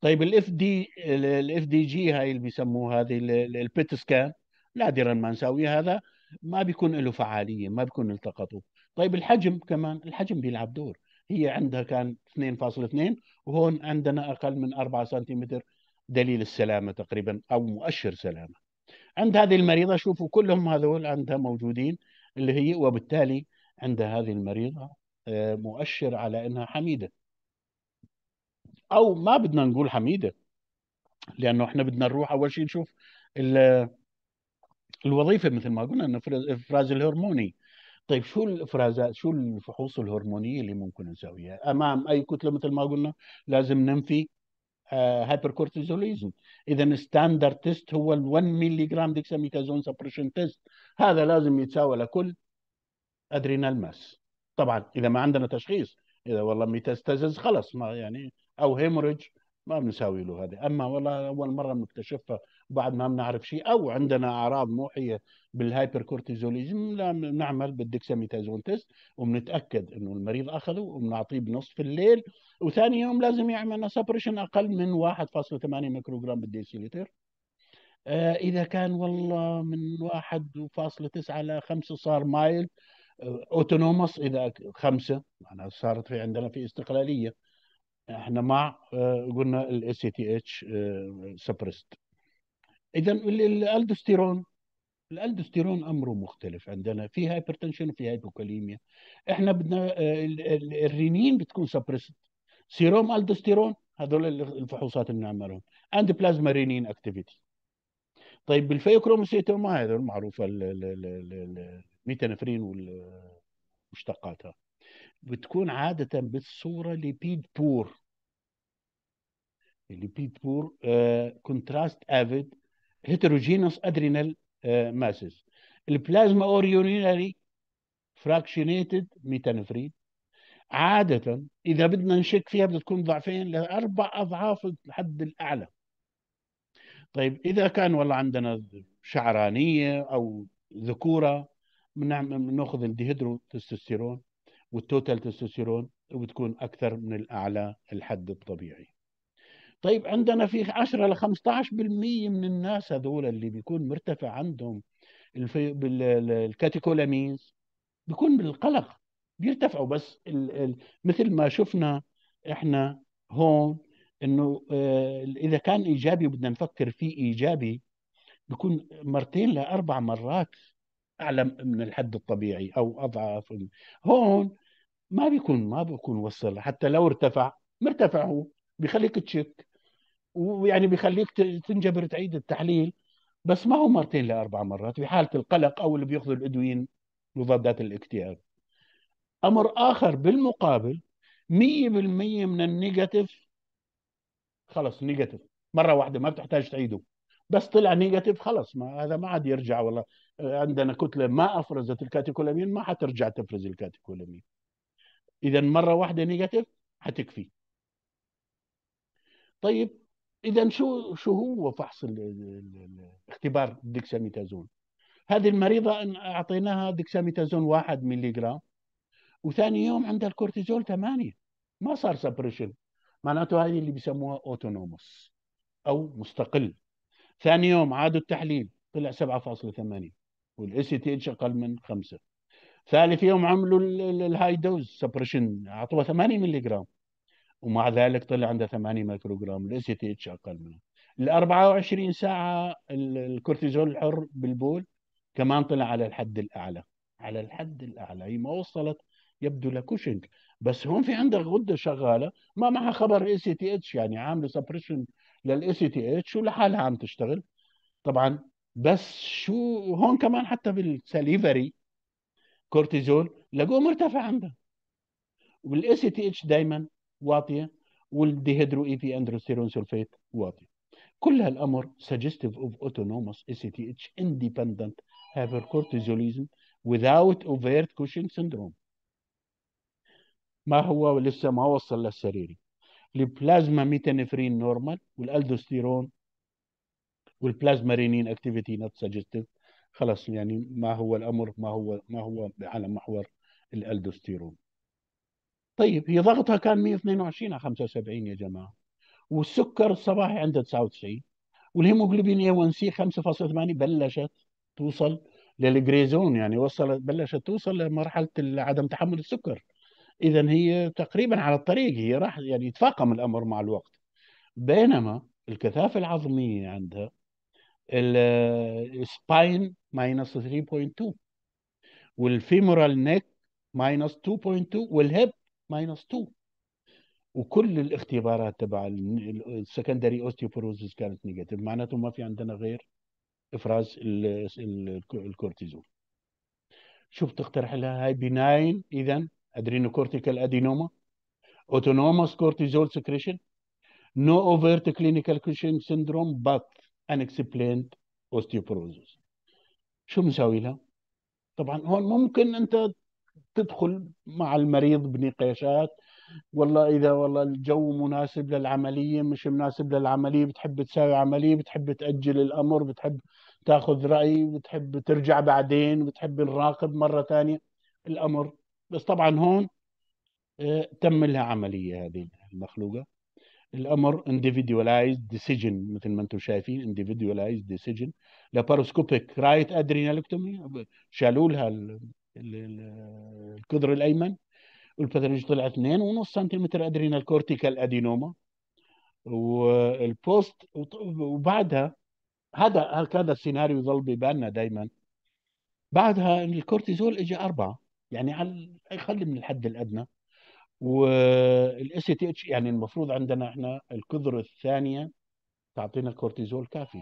طيب ال FD ال FDG هاي اللي بيسموها هذه ال PET scan نادرا ما نسوي هذا ما بيكون له فعالية ما بيكون uptake طيب الحجم كمان الحجم بيلعب دور. هي عندها كان 2.2 وهون عندنا أقل من 4 سنتيمتر دليل السلامة تقريبا أو مؤشر سلامة. عند هذه المريضة شوفوا كلهم هذول عندها موجودين. اللي هي وبالتالي عند هذه المريضة آه، مؤشر على إنها حميدة. أو ما بدنا نقول حميدة لأنه إحنا بدنا نروح أول شيء نشوف ال- الوظيفة مثل ما قلنا إنه الافراز الهرموني. طيب شو الافرازات شو الفحوص الهرمونية اللي ممكن نسويها؟ أمام أي كتلة مثل ما قلنا لازم ننفي hypercortisolism اذا standard test هو ال 1 ملي جرام dexamethasone suppression test هذا لازم يتساوى لكل adrenal mass طبعا إذا ما عندنا تشخيص إذا والله metastases خلص ما يعني أو hemorrhage ما بنساوي له هذا أما والله أول مرة بنكتشفها بعد ما بنعرف شيء أو عندنا أعراض موحية بال hypercortisolism لا بنعمل بال dexamethasone test وبنتأكد إنه المريض أخذه وبنعطيه بنصف الليل وثاني يوم لازم يعمل suppression أقل من 1.8 ميكروغرام بالديسيلتر آه، إذا كان والله من 1.9 ل 5 صار mild autonomous إذا خمسة معناها صارت في عندنا في استقلالية. إحنا مع آه، قلنا ال ACTH suppressed إذا ال aldosterone ال aldosterone أمره مختلف عندنا. في hypertension وفي hypokalemia إحنا بدنا آه، الرينين بتكون suppressed serum aldosterone هذول الفحوصات اللي بنعملهم. and plasma renin activity طيب بال pheochromocytoma هذول معروفة ال metanephrine ومشتقاتها بتكون عادة بالصورة lipid poor lipid poor contrast avid heterogeneous adrenal masses ال plasma or urinary fractionated metanephrine عادة إذا بدنا نشك فيها بدها تكون ضعفين لأربع أضعاف الحد الأعلى. طيب إذا كان والله عندنا شعرانية أو ذكورة بنأخذ ال dihydrotestosterone وال total testosterone وبتكون أكثر من الأعلى الحد الطبيعي. طيب عندنا في 10 ل 15% من الناس هذول اللي بيكون مرتفع عندهم الكاتيكولامينز بيكون بالقلق بيرتفعوا بس مثل ما شفنا إحنا هون إنه آه إذا كان إيجابي بدنا نفكر فيه إيجابي بيكون مرتين لاربع مرات أعلى من الحد الطبيعي أو اضعف هون ما بيكون ما بيكون وصل حتى لو ارتفع مرتفع هو بيخليك تشك ويعني بيخليك تنجبر تعيد التحليل بس ما هو مرتين لأربع مرات في حاله القلق أو اللي بيأخذوا الادوين مضادات الاكتئاب. أمر آخر بالمقابل 100% من ال negative خلص negative. مرة واحدة ما بتحتاج تعيده. بس طلع negative خلص ما هذا ما عاد يرجع والله. عندنا كتلة ما أفرزت ال catecholamine ما حترجع تفرز ال catecholamine. اذا مرة واحدة negative حتكفي. طيب إذا شو شو هو فحص اختبار الدكساميتازون هذه المريضة أعطيناها دكساميتازون 1 ملي جرام وثاني يوم عندها الكورتيزول 8 ما صار suppression معناته هذه اللي بيسموها autonomous أو مستقل. ثاني يوم عادوا التحليل طلع 7.8 وال ACTH أقل من 5 ثالث يوم عملوا ال high dose suppression أعطوها 8 ملي جرام ومع ذلك طلع عنده 8 مايكرو جرام ال ACTH أقل منه. ال 24 ساعة الكورتيزول الحر بالبول كمان طلع على الحد الأعلى. على الحد الأعلى. هي ما وصلت يبدو لكوشنج بس هون في عندك غدة شغالة. ما معها خبر ACTH يعني عامله suppression لل ACTH ولحالها عم تشتغل. طبعا بس شو هون كمان حتى بال salivary cortisol لقوه مرتفع عنده. وال ACTH دائما واطية وال dehydroepiandrosterone sulfate واطي كل هالأمر suggestive of autonomous ACTH independent hypercortisolism without overt Cushing syndrome. ما هو لسه ما وصل للسريري؟ ال plasma metanephrine normal وال aldosterone وال plasma renin activity not suggestive خلاص يعني ما هو الأمر ما هو ما هو على محور الألدوستيرون. طيب هي ضغطها كان 122 على 75 يا جماعة. والسكر الصباحي عندها 99 والهيموجلوبين A1C 5.8 بلشت توصل لل gray zone يعني وصلت بلشت توصل لمرحلة عدم تحمل السكر. اذا هي تقريبا على الطريق هي راح يعني يتفاقم الأمر مع الوقت. بينما الكثافة العظمية عندها ال spine minus 3.2 وال femoral neck minus 2.2 وال hip minus 2 وكل الاختبارات تبع ال secondary osteoporosis كانت negative معناته ما في عندنا غير إفراز الكورتيزون شو بتقترح لها هاي بناين اذا adrenocortical adenoma autonomous cortisol secretion no overt clinical Cushing syndrome but unexplained osteoporosis. شو مساوي لها؟ طبعا هون ممكن أنت تدخل مع المريض بنقاشات والله إذا والله الجو مناسب للعملية مش مناسب للعملية بتحب تساوي عملية بتحب تأجل الأمر بتحب تأخذ رأي بتحب ترجع بعدين بتحب نراقب مرة ثانية الأمر. بس طبعا هون آه، تم لها عملية هذه المخلوقة. الأمر individualized decision مثل ما أنتم شايفين individualized decision. laparoscopic right adrenalectomy شالوا لها الكظر الأيمن وال pathology طلع 2.5 سنتيمتر adrenal cortical adenoma. وال post وبعدها هذا هذا السيناريو يظل ببالنا دائما بعدها الكورتيزول اجى أربعة يعني على خلي من الحد الأدنى. وال ACTH يعني المفروض عندنا إحنا الكظرة الثانية تعطينا كورتيزول كافي.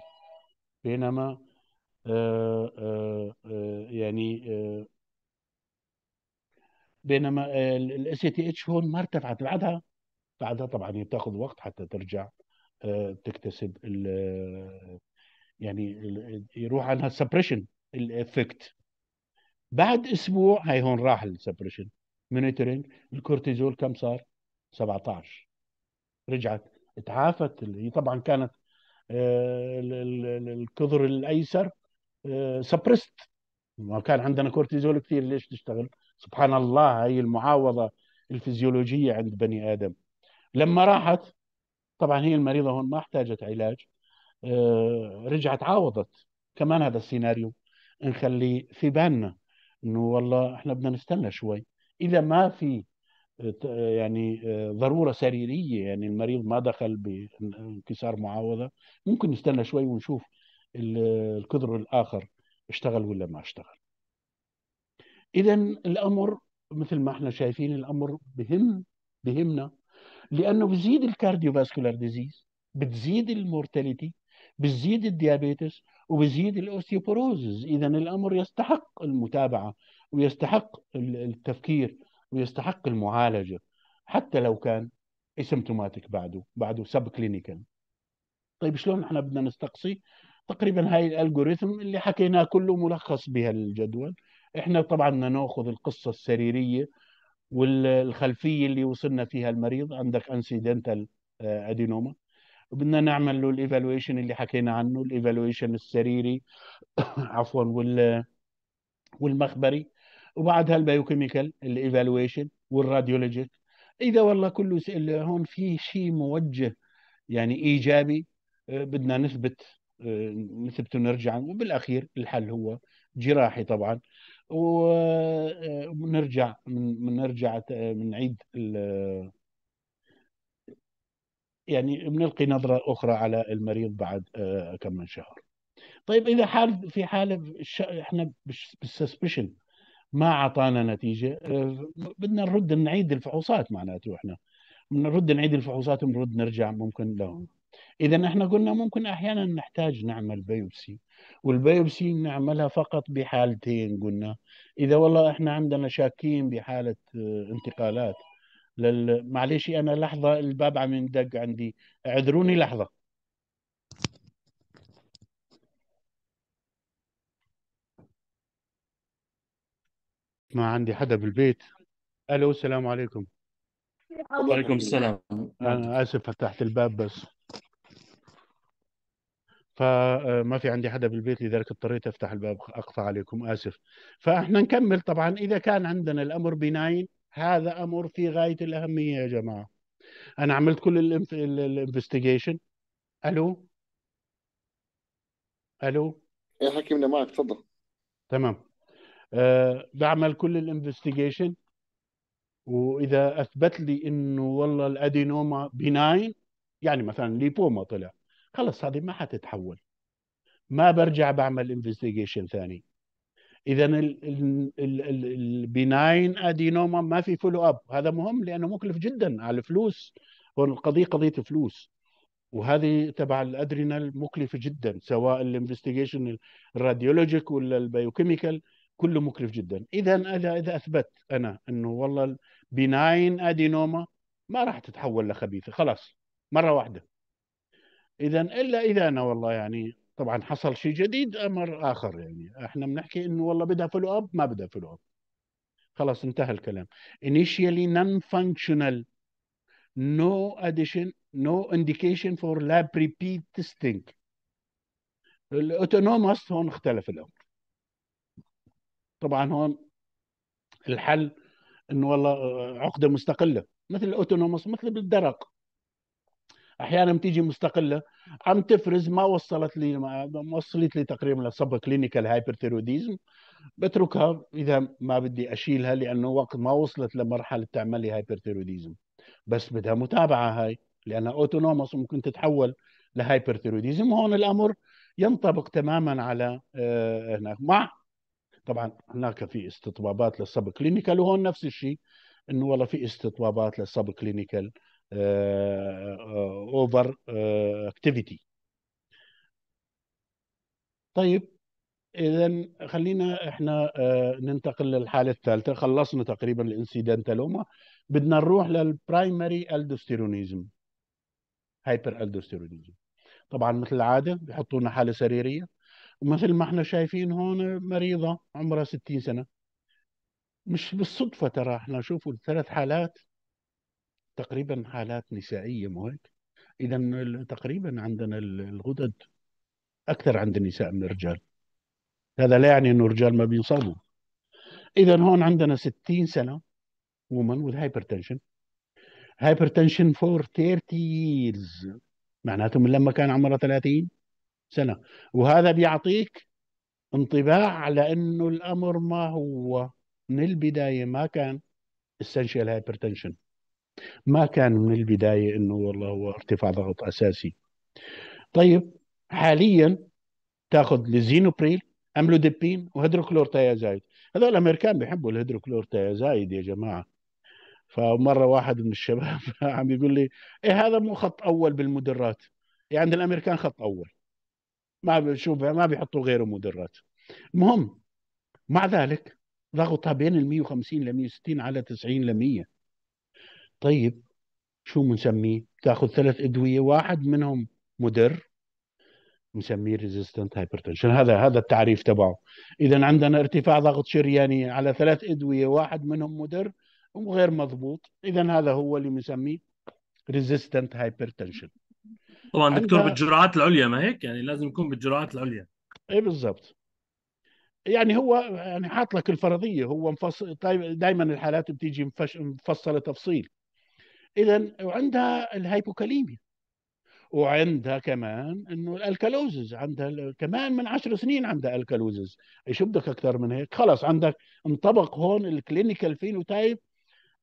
بينما آه آه آه يعني آه بينما ال ACTH هون ما ارتفعت بعدها بعدها طبعا هي بتاخذ وقت حتى ترجع آه تكتسب ال- يعني يروح عنها ال suppression effect بعد أسبوع هاي هون راح ال suppression monitoring الكورتيزول كم صار؟ 17 رجعت تعافت هي طبعا كانت آه، ال- ال- ال- الكظر الأيسر suppressed ما كان عندنا كورتيزول كثير ليش تشتغل؟ سبحان الله هي المعاوضة الفيزيولوجية عند بني آدم. لما راحت طبعا هي المريضة هون ما احتاجت علاج آه، رجعت عاوضت. كمان هذا السيناريو نخلي في بالنا إنه والله إحنا بدنا نستنى شوي. إذا ما في يعني آه، ضرورة سريرية يعني المريض ما دخل بانكسار معاوضة ممكن نستنى شوي ونشوف ال- الكظر الآخر اشتغل ولا ما اشتغل. اذا الأمر مثل ما إحنا شايفين الأمر بهم بهمنا لأنه بزيد ال cardiovascular disease بتزيد ال mortality بتزيد ال diabetes وبزيد ال osteoporosis. اذا الأمر يستحق المتابعة ويستحق ال- التفكير ويستحق المعالجة حتى لو كان asymptomatic بعده بعده subclinical طيب شلون إحنا بدنا نستقصي؟ تقريبا هاي ال algorithm اللي حكيناه كله ملخص بهالجدول إحنا طبعا نأخذ القصة السريرية والخلفية اللي وصلنا فيها المريض عندك incidental adenoma بدنا نعمل له ال evaluation اللي حكينا عنه ال evaluation السريري (coughs) عفوا وال والمخبري. وبعدها ال biochemical ال evaluation وال radiologic إذا والله كله هون في شيء موجه يعني إيجابي آه، بدنا نثبت آه، نثبته نرجع وبالأخير الحل هو جراحي طبعا. ونرجع من بنرجع بنعيد ال- يعني بنلقي نظرة أخرى على المريض بعد آه، كم من شهر. طيب إذا حال في حالة إحنا بالسسبشن ما أعطانا نتيجة آه، بدنا نرد نعيد الفحوصات معناته إحنا. بنرد نعيد الفحوصات وبنرد نرجع ممكن لهم. إذا إحنا قلنا ممكن أحيانا نحتاج نعمل بيوبسي. والبيوبسي نعملها فقط بحالتين قلنا. إذا والله إحنا عندنا شاكين بحالة آه، انتقالات. لل... معلش أنا لحظة الباب عم يندق عندي. اعذروني لحظة. ما عندي حدا بالبيت. ألو السلام عليكم. وعليكم السلام. أنا آسف فتحت الباب بس. فما في عندي حدا بالبيت لذلك اضطريت أفتح الباب أقطع عليكم آسف. فإحنا نكمل طبعا. إذا كان عندنا الأمر بناين هذا أمر في غاية الأهمية يا جماعة. أنا عملت كل الإنفستيجيشن. ألو؟ ألو؟ إيه حكيمنا معك تفضل. تمام. أه بعمل كل ال investigation. وإذا أثبت لي إنه والله ال adenoma benign يعني مثلا lipoma طلع. خلص هذه ما حتتحول. ما برجع بعمل investigation ثاني. اذا ال benign adenoma ما في follow up هذا مهم لأنه مكلف جدا على الفلوس. هون القضية قضية فلوس وهذه تبع ال adrenal مكلفه جدا سواء ال investigation ال radiologic ولا ال biochemical كله مكلف جدا. اذا إذا إذا أثبت أنا إنه والله ال benign adenoma ما راح تتحول لخبيثة. خلاص مرة واحدة. إذا إلا إذا أنا والله يعني طبعا حصل شيء جديد أمر آخر يعني. إحنا بنحكي إنه والله بدها follow up ما بدها follow up خلاص انتهى الكلام. Initially non functional no addition no indication for lab repeat testing. ال autonomous هون اختلف الأمر. طبعا هون الحل إنه والله عقدة مستقلة مثل ال autonomous مثل بالدرق. أحيانا بتيجي مستقلة. عم تفرز ما وصلت لي ما وصلت لي تقريبا ل subclinical hyperthyroidism بتركها إذا ما بدي أشيلها لأنه وقت ما وصلت لمرحلة تعمل لي hyperthyroidism بس بدها متابعة هاي لأنها autonomous ممكن تتحول ل hyperthyroidism وهون الأمر ينطبق تماما على آه، هناك. مع طبعا هناك في استطبابات لل subclinical وهون نفس الشيء إنه والله في استطبابات لل subclinical. overactivity طيب اذا خلينا إحنا آه، ننتقل للحالة الثالثة. خلصنا تقريبا ال incidentaloma بدنا نروح لل primary aldosteronism hyperaldosteronism طبعا مثل العادة بحطوا لنا حالة سريرية. ومثل ما إحنا شايفين هون مريضة عمرها 60 سنة. مش بالصدفة ترى إحنا شوفوا الثلاث حالات. تقريبا حالات نسائية مو هيك اذا تقريبا عندنا الغدد أكثر عند النساء من الرجال. هذا لا يعني إنه الرجال ما بينصابوا اذا هون عندنا 60 سنة woman with hypertension. Hypertension for 30 years. معناته من لما كان عمرها 30 سنة. وهذا بيعطيك انطباع على انه الأمر ما هو. من البداية ما كان essential hypertension. ما كان من البداية إنه والله هو ارتفاع ضغط أساسي. طيب حاليا تأخذ لزينوبريل املوديبين وهيدروكلورتيازايد. هذول الأمريكان بيحبوا الهيدروكلورتيازايد يا جماعة. فمرة واحد من الشباب (laughs) عم يقول لي إيه هذا مو خط أول بالمدرات. يعني عند الأمريكان خط أول. ما بشوف ما بيحطوا غيره مدرات. المهم مع ذلك ضغطها بين ال 150 ل 160 على 90 ل 100 طيب شو بنسميه؟ تاخذ ثلاث أدوية واحد منهم مدر نسميه resistant hypertension هذا هذا التعريف تبعه. اذا عندنا ارتفاع ضغط شرياني على ثلاث أدوية واحد منهم مدر وغير مضبوط. اذا هذا هو اللي بنسميه resistant hypertension طبعا دكتور عندها- بالجرعات العليا ما هيك؟ يعني لازم يكون بالجرعات العليا. إيه بالضبط. يعني هو يعني حاط لك الفرضية هو مفصل طيب دائما الحالات بتيجي مفش- مفصلة تفصيل. اذا وعندها ال hypokalemia وعندها كمان إنه ال alkalosis عندها كمان من عشر سنين عندها alkalosis. شو بدك أكثر من هيك؟ خلص عندك انطبق هون ال clinical phenotype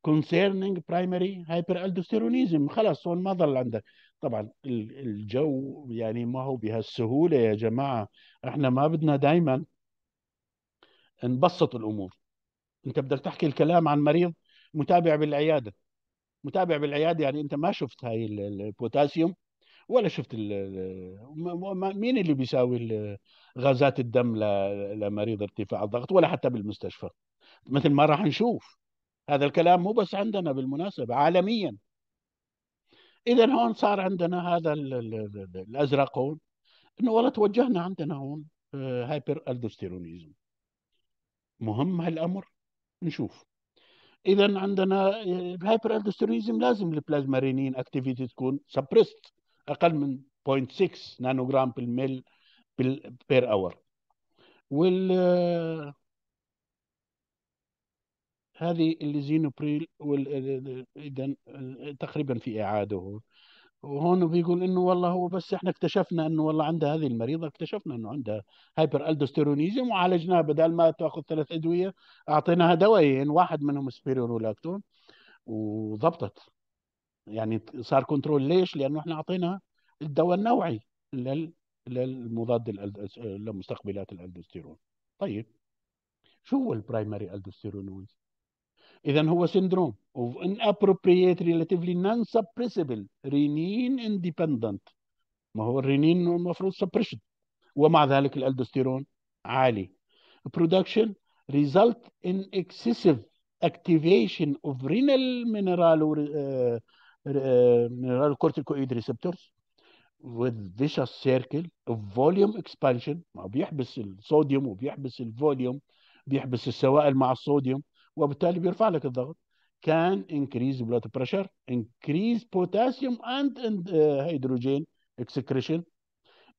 concerning primary hyperaldosteronism. خلاص هون ما ضل عندك. طبعا ال- الجو يعني ما هو بهالسهولة يا جماعة. إحنا ما بدنا دايما نبسط الأمور. أنت بدك تحكي الكلام عن مريض متابع بالعيادة. متابع بالعيادة يعني أنت ما شفت هاي ال- ال- البوتاسيوم ولا شفت مين اللي بيساوي غازات الدم لمريض ارتفاع الضغط ولا حتى بالمستشفى؟ مثل ما راح نشوف. هذا الكلام مو بس عندنا بالمناسبة عالميا. إذا هون صار عندنا هذا ال ال ال الأزرق هون. إنه والله توجهنا عندنا هون هايبر ألدوستيرونيزم. مهم هالأمر؟ نشوف. إذا عندنا هايبر الدوستيرونيزم لازم البلازمارينين اكتيفيتي تكون سبريست أقل من 0.6 نانوغرام بالميل بير اور وال هذه الليزينوبريل وال اذا تقريبا في إعادة وهون بيقول إنه والله هو بس إحنا اكتشفنا إنه والله عندها هذه المريضة اكتشفنا إنه عندها hyperaldosteronism وعالجناها بدل ما تأخذ ثلاث أدوية أعطيناها دوايين واحد منهم spironolactone وضبطت يعني صار control ليش؟ لأنه إحنا اعطينا الدواء النوعي لل للمضاد لمستقبلات الألدوستيرون طيب شو هو ال primary aldosteronism؟ اذا هو syndrome of inappropriate relatively non-suppressible renin independent ما هو الرينين المفروض suppression ومع ذلك الالدوستيرون عالي production result in excessive activation of renal mineral uh, uh, mineral corticoid receptors with vicious circle of volume expansion ما بيحبس الصوديوم وبيحبس الفوليوم بيحبس السوائل مع الصوديوم وبالتالي بيرفع لك الضغط can increase blood pressure, increase potassium and, uh, hydrogen excretion,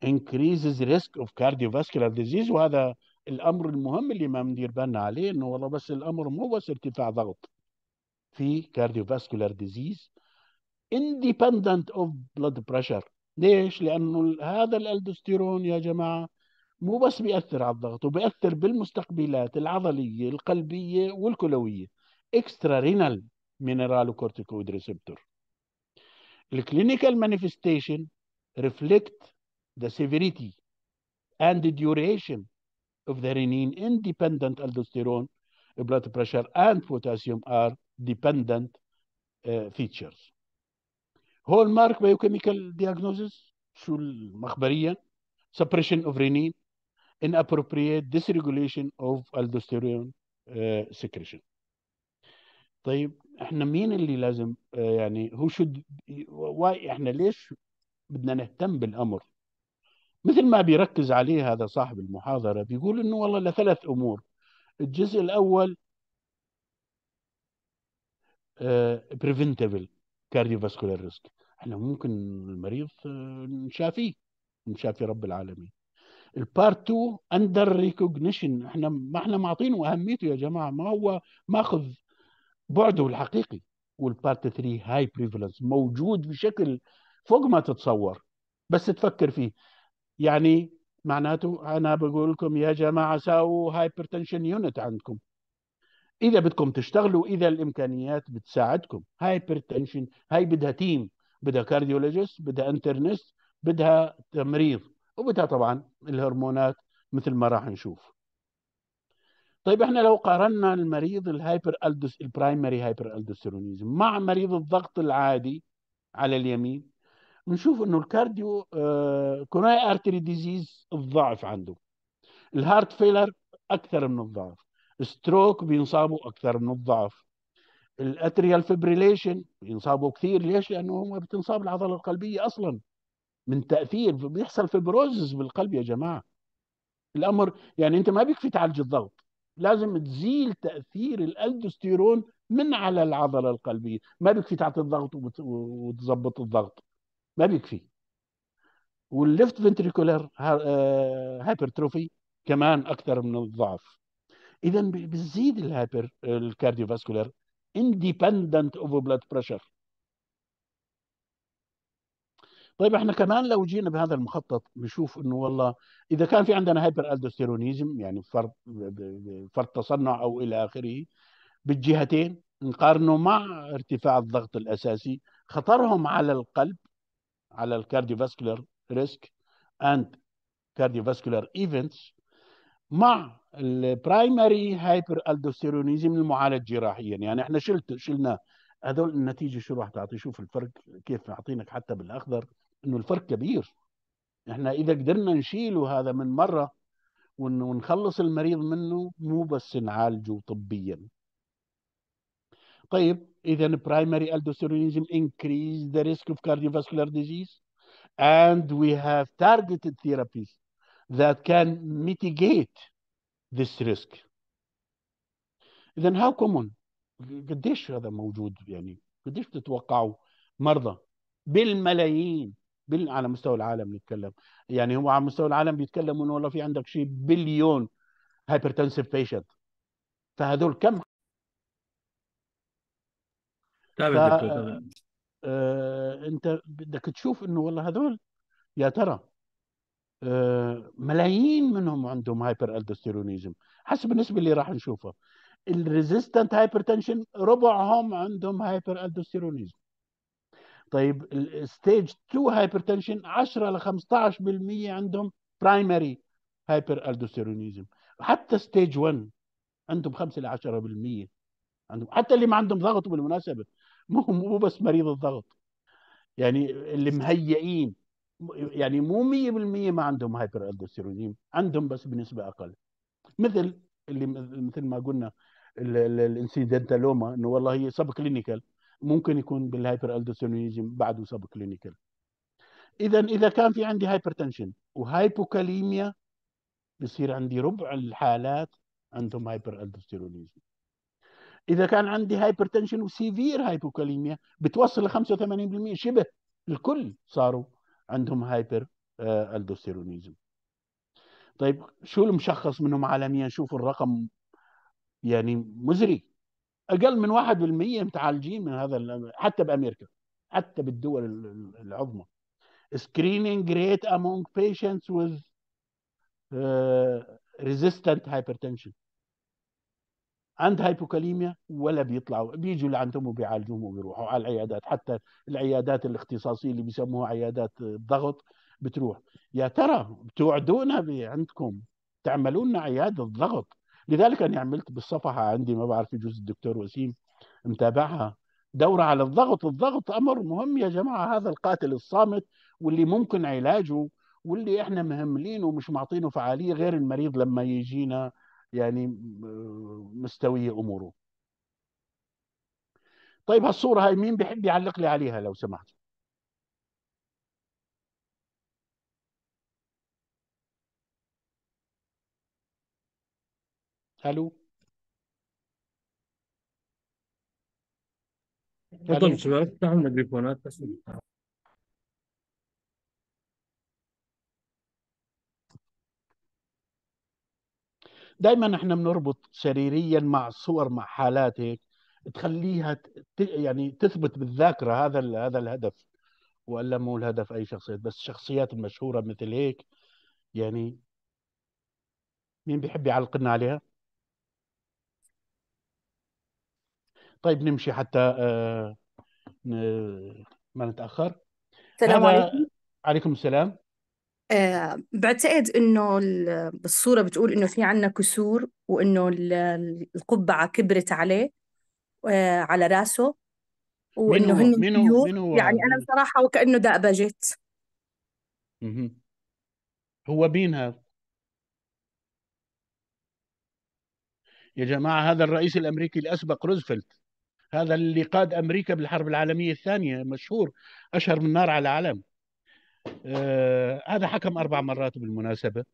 increases risk of cardiovascular disease وهذا الامر المهم اللي ما ندير بالنا عليه انه والله بس الامر مو بس ارتفاع ضغط في cardiovascular disease independent of blood pressure ليش؟ لأنه هذا الالدوستيرون يا جماعة مو بس بيأثر على الضغط وبيأثر بالمستقبلات العضليه القلبيه والكلويه extra renal mineralocorticoid receptor الكلينيكال manifestation reflect the severity and the duration of the renin independent aldosterone blood pressure and potassium are dependent uh, features hallmark biochemical diagnosis شو المخبرية suppression of renin inappropriate dysregulation of aldosterone uh, secretion. طيب إحنا مين اللي لازم uh, يعني who should why إحنا ليش بدنا نهتم بالأمر؟ مثل ما بيركز عليه هذا صاحب المحاضرة بيقول إنه والله لثلاث أمور. الجزء الأول preventable cardiovascular risk إحنا ممكن المريض نشافيه نشافي رب العالمين. ال part 2 under recognition إحنا ما إحنا معطينه أهميته يا جماعة. ما هو مأخذ بعده الحقيقي. وال part 3 high prevalence موجود بشكل فوق ما تتصور. بس تفكر فيه. يعني معناته أنا بقول لكم يا جماعة ساووا hypertension unit عندكم. إذا بدكم تشتغلوا إذا الإمكانيات بتساعدكم. hypertension هاي بدها team بدها cardiologist بدها internist بدها تمريض. وبدها طبعا الهرمونات مثل ما راح نشوف. طيب إحنا لو قارنا المريض ال hyperaldos ال primary hyperaldosteronism مع مريض الضغط العادي على اليمين بنشوف إنه ال cardio آه coronary artery disease الضعف عنده. ال heart failure أكثر من الضعف. stroke بينصابوا أكثر من الضعف. ال atrial fibrillation بينصابوا كثير. ليش؟ لأنه هم بتنصاب العضلة القلبية أصلا. من تأثير بيحصل fibrosis بالقلب يا جماعة. الأمر يعني أنت ما بيكفي تعالج الضغط لازم تزيل تأثير الألدوستيرون من على العضلة القلبية. ما بيكفي تعطي الضغط وتظبط الضغط ما بيكفي. وال left ventricular hypertrophy كمان أكثر من الضعف. اذا بتزيد ال hyper ال cardiovascular independent of blood pressure طيب إحنا كمان لو جينا بهذا المخطط بنشوف إنه والله إذا كان في عندنا hyperaldosteronism يعني فرط فرط تصنع أو إلى آخره بالجهتين نقارنه مع ارتفاع الضغط الأساسي خطرهم على القلب على ال cardiovascular risk and cardiovascular events مع ال primary hyperaldosteronism المعالج جراحيا. يعني إحنا شلت شلنا هذول النتيجة شو راح تعطي؟ شوف الفرق كيف معطينك حتى بالأخضر. إنه الفرق كبير. إحنا إذا قدرنا نشيله هذا من مرة ونخلص المريض منه مو بس نعالجه طبيا. طيب إذا primary aldosteronism increase the risk of cardiovascular disease and we have targeted therapies that can mitigate this risk إذا how common قديش هذا موجود يعني؟ قديش تتوقعوا مرضى؟ بالملايين. بال... على مستوى العالم نتكلم. يعني هو على مستوى العالم بيتكلموا إنه والله في عندك شيء billion hypertensive patient فهذول كم تابع ف... دكتور آه... أنت بدك تشوف إنه والله هذول يا ترى آه... ملايين منهم عندهم hyperaldosteronism حسب النسبة اللي راح نشوفها. ال resistant hypertension ربعهم عندهم hyperaldosteronism طيب ال stage 2 hypertension 10 ل 15% عندهم primary hyperaldosteronism حتى stage 1 عندهم 5 ل 10% عندهم حتى اللي ما عندهم ضغط بالمناسبة. مو مو بس مريض الضغط. يعني اللي مهيئين. يعني مو 100% ما عندهم hyperaldosteronism عندهم بس بنسبة أقل. مثل اللي مثل ما قلنا ال incidentaloma إنه والله هي subclinical ممكن يكون بال hyperaldosteronism بعده subclinical. اذا إذا كان في عندي hypertension و hypokalemia بصير عندي ربع الحالات عندهم hyperaldosteronism إذا كان عندي hypertension و severe hypokalemia بتوصل ل 85% شبه الكل صاروا عندهم hyper آه، aldosteronism طيب شو المشخص منهم عالميا؟ شوفوا الرقم يعني مزري. أقل من 1% متعالجين من هذا حتى بأمريكا حتى بالدول ال- ال- العظمى. Screening rate among patients with uh, resistant hypertension. عند هايبوكاليميا ولا بيطلعوا بيجوا لعندهم وبيعالجوهم وبيروحوا. على العيادات حتى العيادات الاختصاصية اللي بيسموها عيادات الضغط بتروح. يا ترى بتوعدونا عندكم تعملوا لنا عيادة ضغط؟ لذلك أنا عملت بالصفحة عندي ما بعرف يجوز الدكتور وسيم متابعها. دورة على الضغط الضغط أمر مهم يا جماعة هذا القاتل الصامت واللي ممكن علاجه واللي إحنا مهملينه ومش معطينه فعالية غير المريض لما يجينا يعني مستويه أموره. طيب هالصورة هاي مين بيحب يعلق لي عليها لو سمحت؟ ألو. تفضل شباب افتحوا الميكروفونات بس. دائما إحنا بنربط سريريا مع صور مع حالات هيك تخليها ت... يعني تثبت بالذاكرة هذا ال... هذا الهدف وإلا مو الهدف أي شخصيات بس الشخصيات المشهوره مثل هيك. يعني مين بيحب يعلق لنا عليها؟ طيب نمشي حتى آه ن... ما نتأخر. السلام عليكم. عليكم السلام. آه بعتقد إنه ال- بالصورة بتقول إنه في عنا كسور وإنه ال- القبعة كبرت عليه آه على راسه وإنه هن مين هو طيور مين هو يعني أنا مين بصراحة وكأنه دأبجت. هو مين هذا؟ يا جماعة هذا الرئيس الأمريكي الأسبق روزفلت. هذا اللي قاد أمريكا بالحرب العالمية الثانية مشهور أشهر من نار على علم آه هذا حكم أربع مرات بالمناسبة.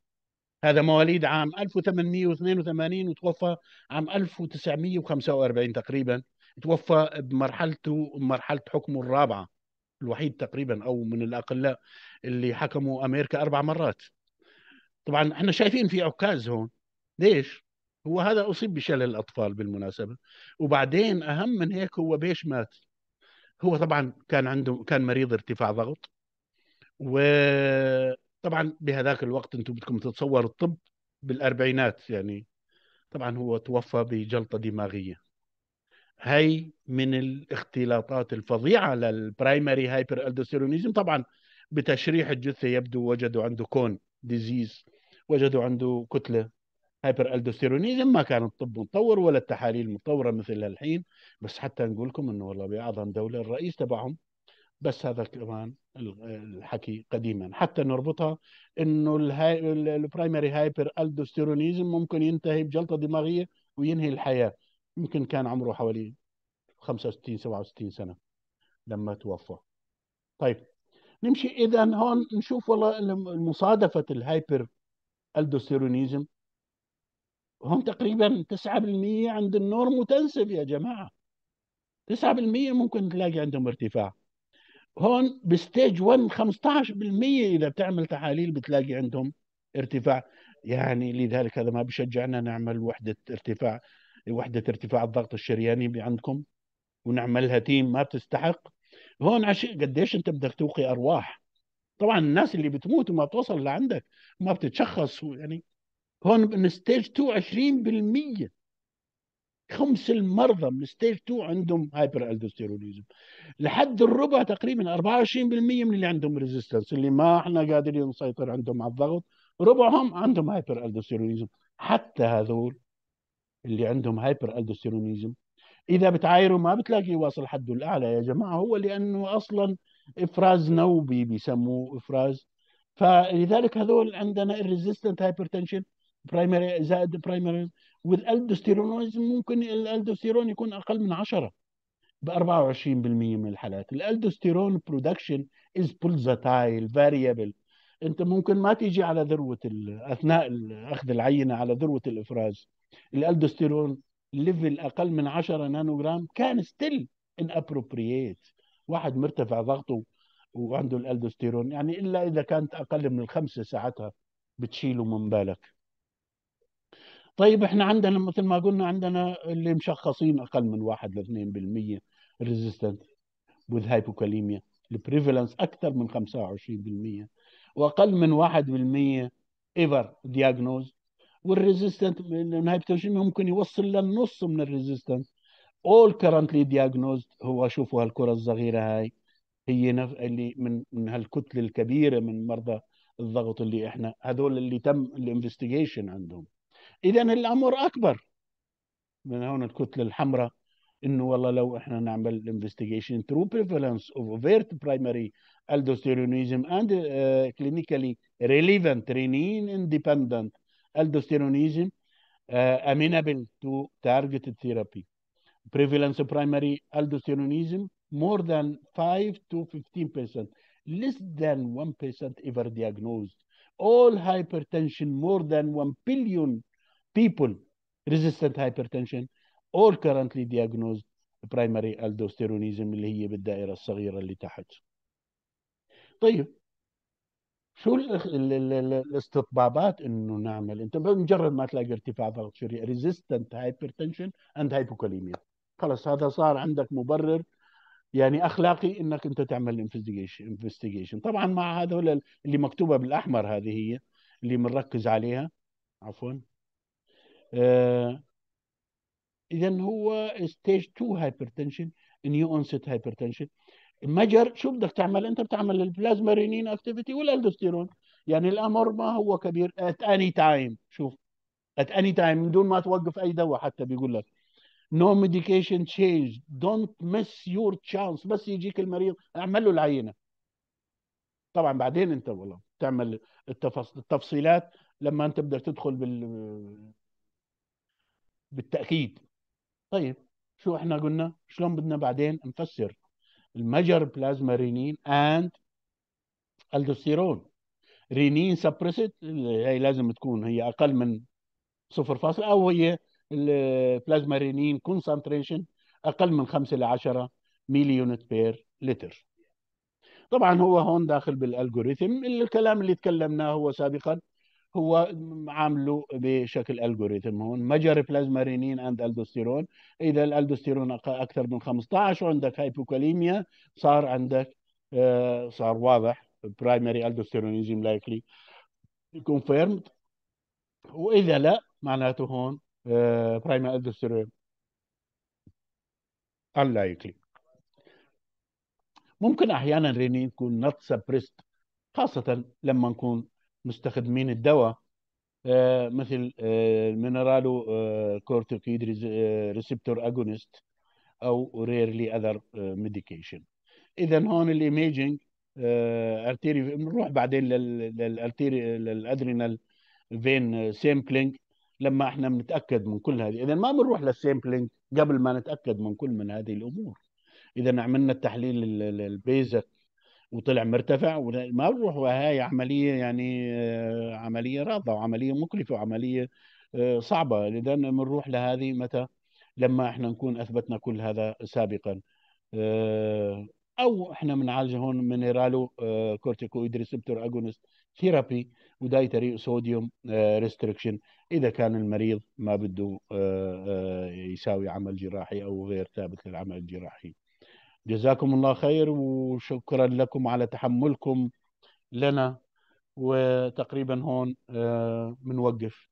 هذا مواليد عام 1882 وتوفى عام 1945 تقريبا. توفى بمرحلته مرحلة حكمه الرابعة الوحيد تقريبا أو من الأقلاء اللي حكموا أمريكا أربع مرات. طبعا إحنا شايفين في عكاز هون. ليش؟ هو هذا أصيب بشلل الأطفال بالمناسبة. وبعدين أهم من هيك هو بيش مات. هو طبعا كان عنده كان مريض ارتفاع ضغط. وطبعا بهذاك الوقت أنتم بدكم تتصوروا الطب بالأربعينات يعني طبعا هو توفى بجلطة دماغية. هي من الاختلاطات الفظيعة لل primary hyperaldosteronism. طبعا بتشريح الجثة يبدو وجدوا عنده Conn disease وجدوا عنده كتلة. hyperaldosteronism ما كان الطب متطور ولا التحاليل متطورة مثل الحين بس حتى نقول لكم إنه والله بأعظم دولة الرئيس تبعهم. بس هذا كمان الحكي قديما. حتى نربطها إنه الهاي ال primary hyperaldosteronism ممكن ينتهي بجلطة دماغية وينهي الحياة. يمكن كان عمره حوالي 65 67 سنة لما توفى. طيب نمشي اذا هون نشوف والله مصادفه ال hyperaldosteronism. هون تقريبا 9% عند ال normotensive يا جماعة. 9% ممكن تلاقي عندهم ارتفاع. هون ب stage 1 15% إذا بتعمل تحاليل بتلاقي عندهم ارتفاع. يعني لذلك هذا ما بشجعنا نعمل وحدة ارتفاع وحدة ارتفاع الضغط الشرياني عندكم ونعملها team ما بتستحق. هون عش... قديش أنت بدك توقي أرواح؟ طبعا الناس اللي بتموت وما بتوصل لعندك ما بتتشخص يعني هون من stage 2 20% خمس المرضى من stage 2 عندهم hyperaldosteronism لحد الربع تقريبا 24% من اللي عندهم resistance اللي ما إحنا قادرين نسيطر عندهم على الضغط. ربعهم عندهم hyperaldosteronism حتى هذول اللي عندهم hyperaldosteronism إذا بتعايروا ما بتلاقي واصل حده الأعلى يا جماعة. هو لأنه أصلا إفراز نوبي بيسموه إفراز. فلذلك هذول عندنا ال resistant hypertension primary زائد primary وال aldosteronism ممكن الالدوستيرون يكون أقل من 10 ب 24% من الحالات. ال aldosterone production is pulsatile variable أنت ممكن ما تيجي على ذروة أثناء أخذ العينة على ذروة الإفراز. ال aldosterone level أقل من 10 نانو جرام can still inappropriate واحد مرتفع ضغطه وعنده الالدوستيرون. يعني إلا إذا كانت أقل من الخمسة ساعتها بتشيله من بالك. طيب إحنا عندنا مثل ما قلنا عندنا اللي مشخصين أقل من 1 ل 2% resistant with hypokalemia ال prevalence أكثر من 25% وأقل من 1% ever diagnosed وال resistant ال hypertension ممكن يوصل للنص من ال resistant all currently diagnosed هو شوفوا هالكرة الصغيرة هاي هي نف... اللي من من هالكتلة الكبيرة من مرضى الضغط اللي إحنا هذول اللي تم الانفستيجيشن عندهم. اذا الامر اكبر من هون الكتله الحمراء انه والله لو إحنا نعمل انفستيجيشن of overt primary aldosteronism and uh, clinically relevant renin independent aldosteronism uh, amenable to targeted therapy prevalence of primary aldosteronism more than 5 to 15 percent less than 1 percent ever diagnosed all hypertension more than 1 billion people resistant hypertension all currently diagnosed primary aldosteronism اللي هي بالدائرة الصغيرة اللي تحت. طيب شو ال ال ال ال الاستطبابات إنه نعمل؟ أنت بمجرد ما تلاقي ارتفاع ضغط شريان resistant hypertension and hypokalemia خلص هذا صار عندك مبرر يعني أخلاقي إنك أنت تعمل investigation طبعا مع هذول اللي مكتوبة بالأحمر هذه هي اللي بنركز عليها. عفوا. اذا هو stage 2 hypertension new onset hypertension ال major شو بدك تعمل؟ أنت بتعمل ال plasma renin activity وال aldosterone يعني الأمر ما هو كبير at any time شوف at any time من دون ما توقف أي دواء حتى بيقول لك. no medication change don't miss your chance بس يجيك المريض. اعمل له العينة. طبعا بعدين أنت والله تعمل التفص... التفصيلات لما أنت بدك تدخل بال بالتأكيد. طيب شو إحنا قلنا؟ شلون بدنا بعدين نفسر ال measure plasma renin and aldosterone renin suppressed هي لازم تكون هي أقل من صفر فاصل أو هي ال plasma renin concentration أقل من 5 ل 10 milliunit per liter. طبعا هو هون داخل بال algorithm الكلام اللي تكلمناه هو سابقا هو عامله بشكل algorithm هون. measure plasma renin and aldosterone إذا الالدوستيرون أكثر من 15 وعندك hypokalemia صار عندك آه صار واضح primary aldosteronism likely confirmed وإذا لا معناته هون primary aldosterone unlikely. ممكن أحيانا رينين تكون not suppressed خاصة لما نكون مستخدمين الدواء. آه مثل آه ال mineralo آه corticoid receptor antagonist أو rarely other medication اذا هون ال imaging artery بنروح بعدين لل artery لل adrenal vein sampling لما إحنا بنتأكد من كل هذه. اذا ما بنروح لل sampling قبل ما نتأكد من كل من هذه الأمور. اذا عملنا التحليل ال basic وطلع مرتفع ما بنروح وهي عملية يعني عملية راضه وعملية مكلفة وعملية صعبة. اذا بنروح لهذه متى؟ لما إحنا نكون أثبتنا كل هذا سابقا. أو إحنا بنعالج هون mineralocorticoid receptor antagonist therapy و dietary sodium restriction. إذا كان المريض ما بده يساوي عمل جراحي أو غير ثابت للعمل الجراحي. جزاكم الله خير وشكرا لكم على تحملكم لنا وتقريبا هون بنوقف